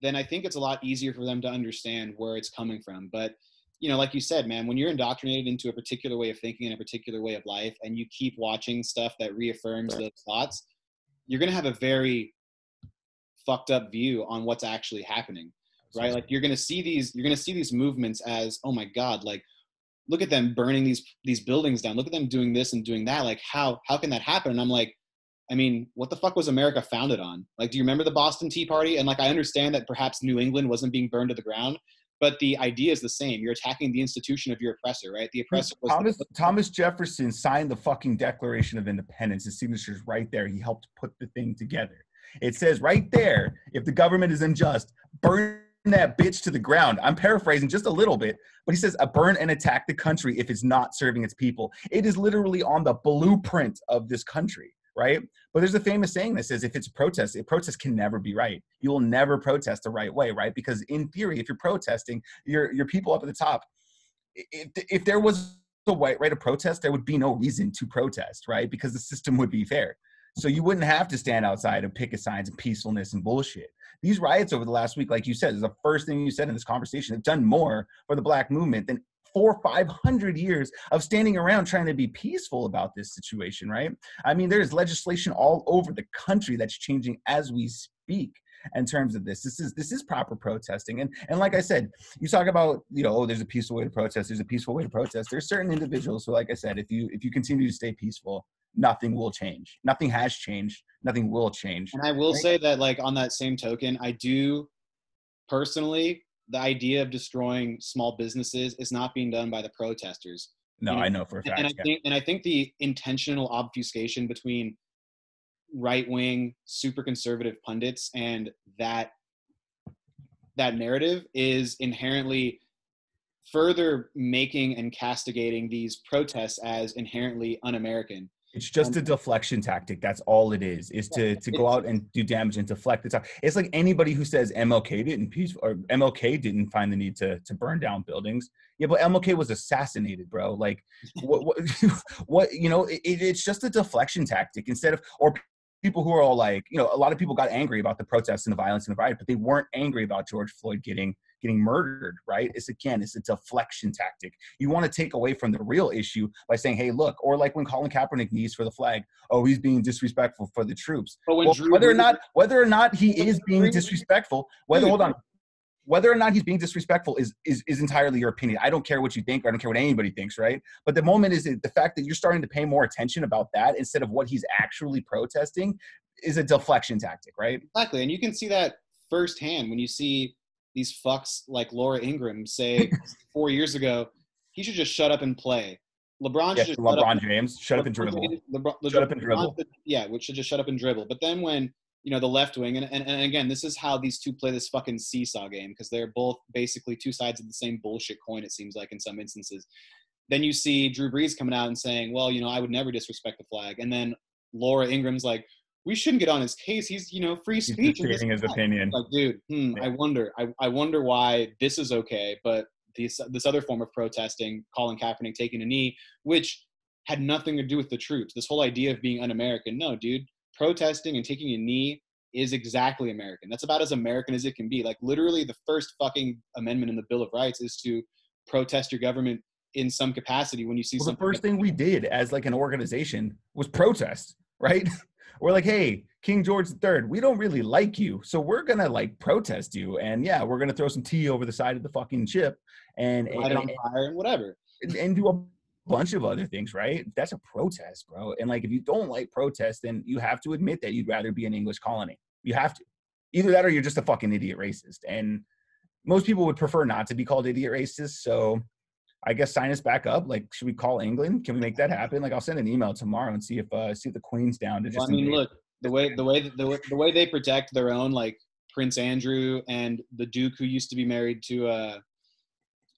then I think it's a lot easier for them to understand where it's coming from. But you know, like you said, man, when you're indoctrinated into a particular way of thinking and a particular way of life, and you keep watching stuff that reaffirms those thoughts, you're gonna have a very fucked up view on what's actually happening right? Like you're gonna see these you're gonna see these movements as oh my god like look at them burning these these buildings down. Look at them doing this and doing that. Like how how can that happen? And i'm like i mean what the fuck was america founded on? Like do you remember the boston tea party? And like i understand that perhaps new england wasn't being burned to the ground but the idea is the same. You're attacking the institution of your oppressor right? The oppressor was Thomas Thomas Jefferson signed the fucking Declaration of Independence. His signature's right there. He helped put the thing together. It says right there, if the government is unjust, burn that bitch to the ground. I'm paraphrasing just a little bit, but he says, "A burn and attack the country if it's not serving its people." It is literally on the blueprint of this country, right? But there's a famous saying that says if it's a protest, a protest can never be right. You will never protest the right way, right? Because in theory, if you're protesting, your your people up at the top, if if there was a right right to protest, there would be no reason to protest, right? Because the system would be fair. So you wouldn't have to stand outside and picket signs and peacefulness and bullshit. These riots over the last week, like you said, is the first thing you said in this conversation. They've done more for the black movement than four five hundred years of standing around trying to be peaceful about this situation right? I mean there's legislation all over the country that's changing as we speak in terms of this. This is this is proper protesting. And and like i said you talk about you know oh there's a peaceful way to protest there's a peaceful way to protest. There's certain individuals who like i said if you if you continue to stay peaceful nothing will change nothing has changed nothing will change And I will say that, like, on that same token, I do personally, the idea of destroying small businesses is not being done by the protesters. no you know, i know for a fact and I yeah. think, and I think the intentional obfuscation between right wing, super conservative pundits and that that narrative is inherently further making and castigating these protests as inherently un-American. It's just a deflection tactic. That's all it is. Is to to go out and do damage and deflect the time. It's like anybody who says MLK didn't peace or MLK didn't find the need to to burn down buildings. Yeah, but MLK was assassinated, bro. Like what what, what you know? It, it's just a deflection tactic instead of or people who are all like you know a lot of people got angry about the protests and the violence and the riot, but they weren't angry about George Floyd getting getting murdered. Right? It's again, it's a deflection tactic you want to take away from the real issue by saying, "Hey, look," or like when Colin Kaepernick knees for the flag, oh, he's being disrespectful for the troops. Well, Drew whether or not whether or not he is being disrespectful, whether hold on, whether or not he's being disrespectful is is is entirely your opinion. I don't care what you think. I don't care what anybody thinks, right? But the moment is the fact that you're starting to pay more attention about that instead of what he's actually protesting is a deflection tactic, right? Exactly, and you can see that firsthand when you see these fucks like Laura Ingraham say four years ago, he should just shut up and play. LeBron Yeah, should just shut up. LeBron James, shut up and dribble. James- LeBron, Shut up and dribble. yeah, which should just shut up and dribble. But then when you know the left wing, and, and, and again, this is how these two play this fucking seesaw game because they're both basically two sides of the same bullshit coin. It seems like in some instances. Then you see Drew Brees coming out and saying, "Well, you know, I would never disrespect the flag," and then Laura Ingraham's like, "We shouldn't get on his case. He's you know free speech." just and stating his opinion. like dude hmm, Yeah. i wonder I, I wonder why this is okay but this this other form of protesting colin kaepernick taking a knee which had nothing to do with the troops this whole idea of being un-american no dude protesting and taking a knee is exactly american that's about as american as it can be like literally the first fucking amendment in the bill of rights is to protest your government in some capacity when you see Well, the first thing we did as like an organization was protest, right? we're like, hey, King George III, we don't really like you, so we're gonna like protest you, and yeah, we're gonna throw some tea over the side of the fucking ship, and light it on fire and whatever and, and do a bunch of other things, right? That's a protest, bro. And like, if you don't like protest, then you have to admit that you'd rather be an English colony. You have to. Either that, or you're just a fucking idiot racist. And most people would prefer not to be called idiot racist. So I guess sign us back up. Like, should we call England? Can we make that happen? Like, I'll send an email tomorrow and see if uh see if the Queen's down to just. Well, I mean, invade. look the way the way the way, the way they protect their own, like Prince Andrew and the Duke who used to be married to uh,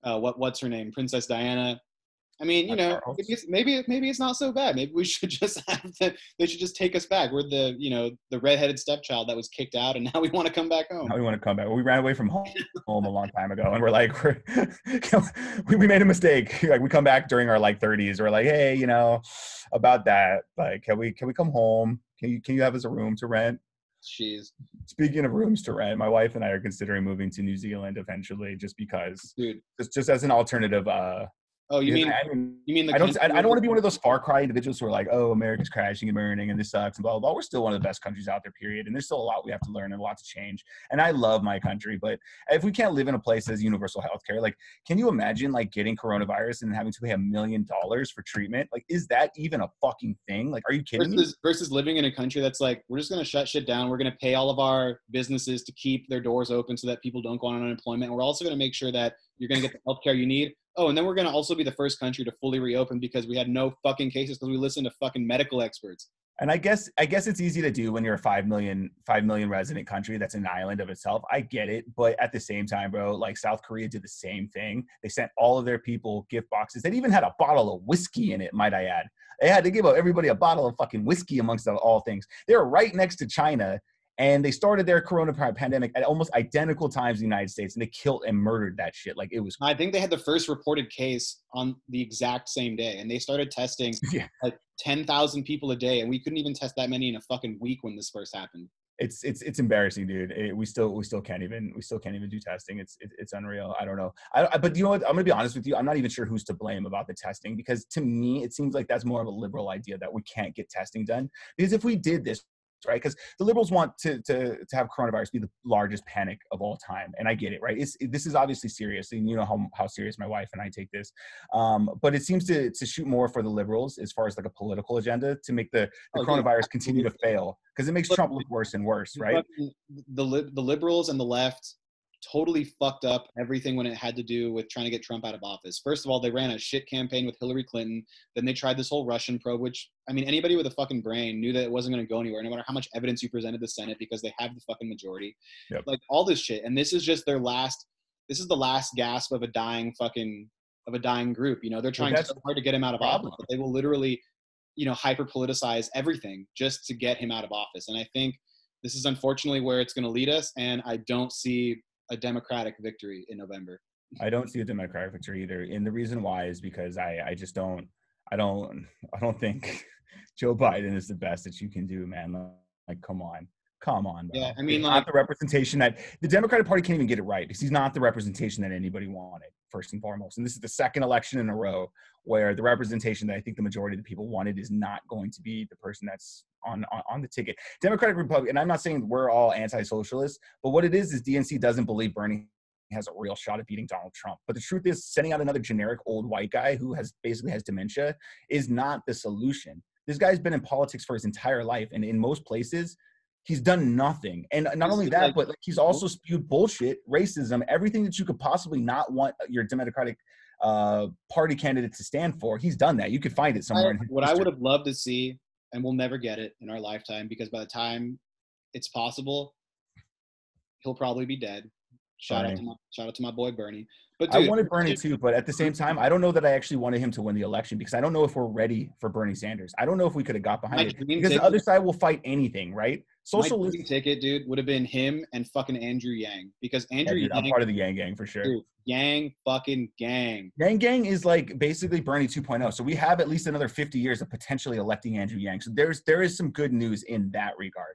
uh what what's her name, Princess Diana. I mean, you know, maybe it's, maybe maybe it's not so bad. Maybe we should just have the, they should just take us back. We're the you know the redheaded stepchild that was kicked out, and now we want to come back home. Now we want to come back. We ran away from home, home a long time ago, and we're like, we're, we, we made a mistake. Like we come back during our like 30s. We're like, hey, you know, about that. Like, can we can we come home? Can you can you have us a room to rent? Jeez, Speaking of rooms to rent, my wife and I are considering moving to New Zealand eventually, just because, dude. just just as an alternative. Uh, Oh, you because mean I, mean, you mean the I don't I, I don't want to be one of those far cry individuals who are like, oh, America's crashing and burning and this sucks and blah blah blah. We're still one of the best countries out there, period. And there's still a lot we have to learn and a lot to change. And I love my country, but if we can't live in a place that has universal health care, like, can you imagine like getting coronavirus and having to pay a million dollars for treatment? Like, is that even a fucking thing? Like, are you kidding me? versus versus living in a country that's like we're just going to shut shit down we're going to pay all of our businesses to keep their doors open so that people don't go on unemployment and we're also going to make sure that you're going to get the healthcare you need oh and then we're going to also be the first country to fully reopen because we had no fucking cases because we listened to fucking medical experts And I guess I guess it's easy to do when you're a five million five million resident country that's an island of itself. I get it, but at the same time, bro, like South Korea did the same thing. They sent all of their people gift boxes. They even had a bottle of whiskey in it, might I add. They had to give everybody a bottle of fucking whiskey amongst all things. They were right next to China, and they started their corona pandemic at almost identical times in the United States, and they killed and murdered that shit. Like it was. I think they had the first reported case on the exact same day, and they started testing yeah. like ten thousand people a day, and we couldn't even test that many in a fucking week when this first happened. It's it's it's embarrassing, dude. It, we still we still can't even we still can't even do testing. It's it, it's unreal. I don't know. I, I, but you know what? I'm gonna be honest with you. I'm not even sure who's to blame about the testing because to me it seems like that's more of a liberal idea that we can't get testing done. Because if we did this right? Because the liberals want to, to to have coronavirus be the largest panic of all time, and I get it, right? It's this is obviously serious, and you know how how serious my wife and I take this. Um, but it seems to to shoot more for the liberals as far as like a political agenda to make the, the oh, coronavirus yeah. continue to fail because it makes Trump look worse and worse, right? The the liberals and the left totally fucked up everything when it had to do with trying to get Trump out of office. First of all, they ran a shit campaign with Hillary Clinton. Then they tried this whole Russian probe, which I mean, anybody with a fucking brain knew that it wasn't going to go anywhere, no matter how much evidence you presented the Senate, because they have the fucking majority. Yep. Like all this shit, and this is just their last. This is the last gasp of a dying fucking of a dying group. You know, they're trying well, so hard to get him out of office, but they will literally, you know, hyper politicize everything just to get him out of office. And I think this is unfortunately where it's going to lead us. And I don't see a Democratic victory in November. I don't see a Democratic victory either, and the reason why is because I I just don't I don't I don't think Joe Biden is the best that you can do, man. Like, come on. Come on, bro. Yeah, I mean, like, not the representation that the Democratic Party can't even get it right because he's not the representation that anybody wanted, first and foremost. And this is the second election in a row where the representation that I think the majority of the people wanted is not going to be the person that's on, on, on the ticket. Democratic Republic, and I'm not saying we're all anti-socialists, but what it is is DNC doesn't believe Bernie has a real shot at beating Donald Trump. But the truth is, sending out another generic old white guy who has basically has dementia is not the solution. This guy's been in politics for his entire life, and in most places, he's done nothing. And not only that, like, but like he's also spewed bullshit, racism, everything that you could possibly not want your Democratic uh, party candidate to stand for. He's done that. You could find it somewhere. I, what history. I would have loved to see, and we'll never get it in our lifetime because by the time it's possible, he'll probably be dead. Shout Bernie. out to my shout out to my boy Bernie. But dude, I wanted Bernie too, but at the same time, I don't know that I actually wanted him to win the election because I don't know if we're ready for Bernie Sanders. I don't know if we could have got behind it because the other side will fight anything, right? Socialist ticket, dude, would have been him and fucking Andrew Yang because Andrew yeah, dude, Yang, I'm part of the Yang gang for sure. Dude, Yang fucking gang. Yang gang is like basically Bernie 2.0. So we have at least another 50 years of potentially electing Andrew Yang. So there's there is some good news in that regard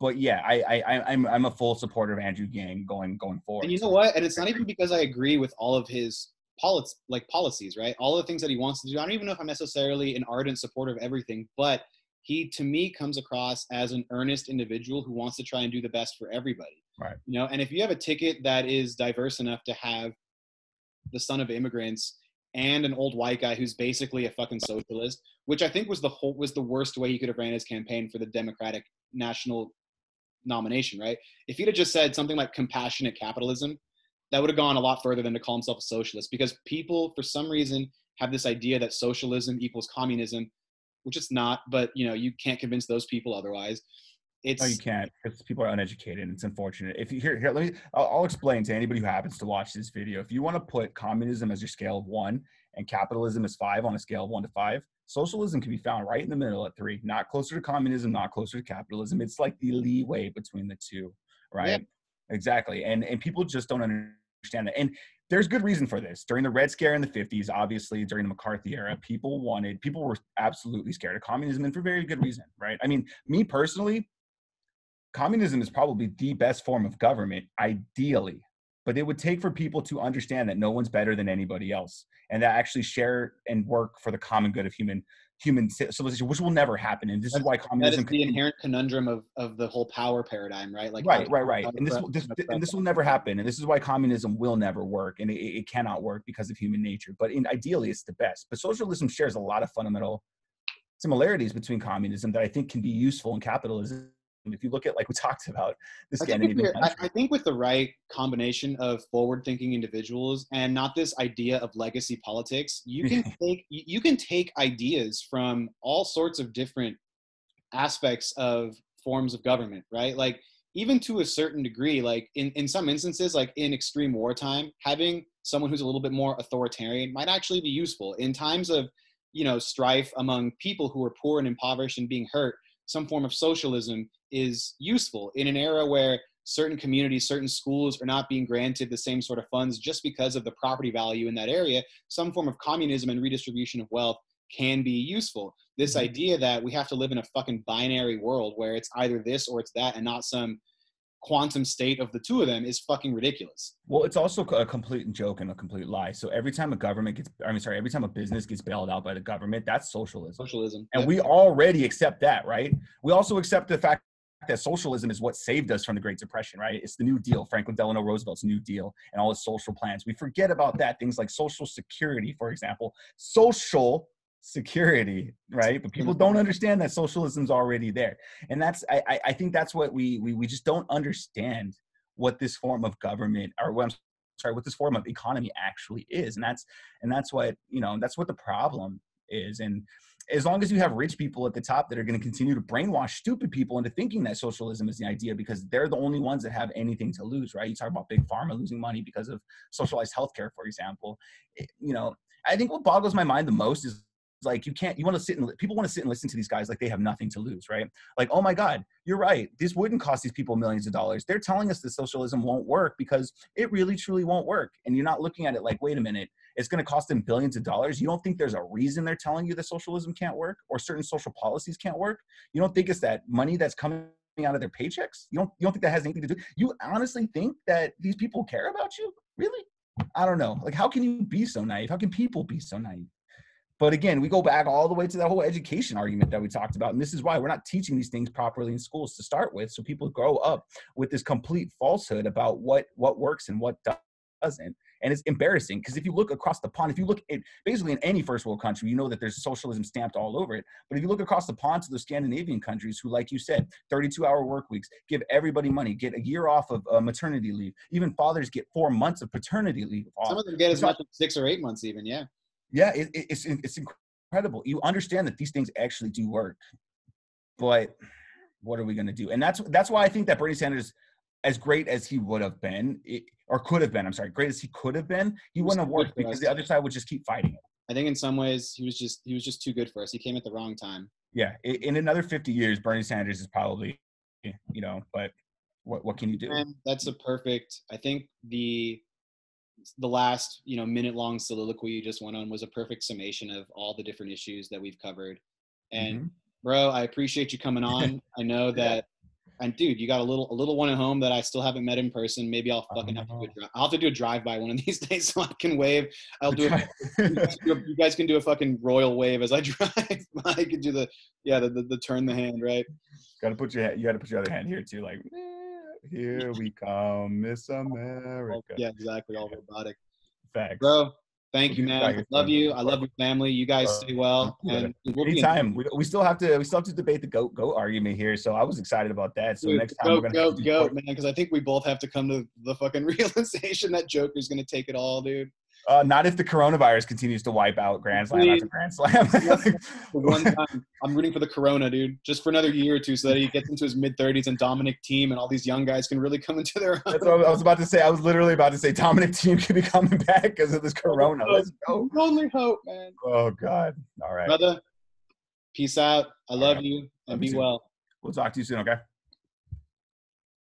but yeah, I, I I'm I'm a full supporter of Andrew Yang going going forward. And you know what? And it's not even because I agree with all of his policies, like policies, right? All the things that he wants to do. I don't even know if I'm necessarily an ardent supporter of everything, but he to me comes across as an earnest individual who wants to try and do the best for everybody. Right. You know, and if you have a ticket that is diverse enough to have the son of immigrants and an old white guy who's basically a fucking socialist, which I think was the whole was the worst way he could have ran his campaign for the Democratic National nomination, right? If he'd have just said something like compassionate capitalism, that would have gone a lot further than to call himself a socialist because people, for some reason, have this idea that socialism equals communism, which it's not, but you know, you can't convince those people otherwise. It's, no, you can't because people are uneducated. It's unfortunate. If you here, here, let me. I'll, I'll explain to anybody who happens to watch this video. If you want to put communism as your scale of one and capitalism as five on a scale of one to five, Socialism can be found right in the middle at three, not closer to communism, not closer to capitalism. It's like the leeway between the two, right? Yeah. Exactly. And and people just don't understand that. And there's good reason for this. During the Red Scare in the 50s, obviously during the McCarthy era, mm-hmm. people wanted, people were absolutely scared of communism and for very good reason, right? I mean, me personally, communism is probably the best form of government, ideally, but it would take for people to understand that no one's better than anybody else and that actually share and work for the common good of human human civilization which will never happen and this That's, is why communism that is the inherent conundrum of, of the whole power paradigm right? Like right right right. And this, this and this will never happen and this is why communism will never work and it, it cannot work because of human nature but in, ideally it's the best. But socialism shares a lot of fundamental similarities between communism that i think can be useful in capitalism if you look at like we talked about the Scandinavian I, I think with the right combination of forward-thinking individuals and not this idea of legacy politics, you can take you can take ideas from all sorts of different aspects of forms of government, right? Like even to a certain degree, like in, in some instances, like in extreme wartime, having someone who's a little bit more authoritarian might actually be useful. In times of, you know, strife among people who are poor and impoverished and being hurt, some form of socialism is useful in an era where certain communities, certain schools are not being granted the same sort of funds just because of the property value in that area. Some form of communism and redistribution of wealth can be useful. This Mhm. idea that we have to live in a fucking binary world where it's either this or it's that and not some quantum state of the two of them is fucking ridiculous. Well, it's also a complete joke and a complete lie. So every time a government gets, I mean, sorry, every time a business gets bailed out by the government, that's socialism. Socialism. And Yep. we already accept that, right? We also accept the fact that socialism is what saved us from the Great Depression, right? It's the New Deal, Franklin Delano Roosevelt's New Deal, and all his social plans. We forget about that. Things like Social Security, for example, social security, right? But people don't understand that socialism's already there, and that's I, I- think that's what we we we just don't understand what this form of government or what I'm sorry what this form of economy actually is, and that's and that's what you know that's what the problem is, and as long as you have rich people at the top that are going to continue to brainwash stupid people into thinking that socialism is the idea because they're the only ones that have anything to lose, right? You talk about big pharma losing money because of socialized healthcare, for example. It- you know, I think what boggles my mind the most is like you can't you want to sit and people want to sit and listen to these guys like they have nothing to lose right? Like oh my god you're right. This wouldn't cost these people millions of dollars. They're telling us that socialism won't work because it really truly won't work. And you're not looking at it like wait a minute it's going to cost them billions of dollars. You don't think there's a reason they're telling you that socialism can't work or certain social policies can't work? You don't think it's that money that's coming out of their paychecks? You don't you don't think that has anything to do? You honestly think that these people care about you? Really? I don't know. Like how can you be so naive? How can people be so naive? But again, we go back all the way to that whole education argument that we talked about. And this is why we're not teaching these things properly in schools to start with. So people grow up with this complete falsehood about what what works and what doesn't and it's embarrassing because if you look across the pond if you look at basically in any first world country you know that there's socialism stamped all over it but if you look across the pond to the scandinavian countries who like you said 32 hour work weeks give everybody money get a year off of uh, maternity leave even fathers get four months of paternity leave off Some of them get as much as six or eight months, even. Yeah. yeah it, it- it's it's incredible you understand that these things actually do work but what are we going to do and that's that's why i think that bernie sanders as great as he would have been or could have been i'm sorry great as he could have been he He wouldn't have worked because us. the other side would just keep fighting it I think in some ways he was just he was just too good for us. He came at the wrong time. yeah in another 50 years bernie sanders is probably you know but what, what can you do And that's a perfect. I think the the last you know minute long soliloquy you just went on was a perfect summation of all the different issues that we've covered. And Mhm. bro, I appreciate you coming on. I know that. And dude, you got a little a little one at home that I still haven't met in person. Maybe I'll fucking have to do a Oh. drive. I'll have to do a drive by one of these days so I can wave. I'll do a you guys can do a fucking royal wave as I drive. I can do the yeah the, the, the turn the hand right. Got to put your hand- you got to put your other hand here too like "Eh, here we come miss america yeah, exactly. All robotic, facts bro. Thank you, man. you're Love you. I love your family. You guys Uh, stay well, and we'll anytime we, we still have to we still have to debate the goat goat argument here so i was excited about that so Dude, next time go, we're gonna go, have to go, man. Because I think we both have to come to the fucking realization that Joker's gonna take it all, dude. Uh, not if the coronavirus continues to wipe out grand slam after grand slam one time, I'm rooting for the Corona, dude, just for another year or two, so that he gets into his mid 30s and Dominic Thiem and all these young guys can really come into their. That's what I was about to say. I was literally about to say Dominic Thiem could be coming back because of this Corona. Let's go. Only hope, man. Oh God. All right. Brother, peace out. I love right. you and you be too. well. We'll talk to you soon. Okay.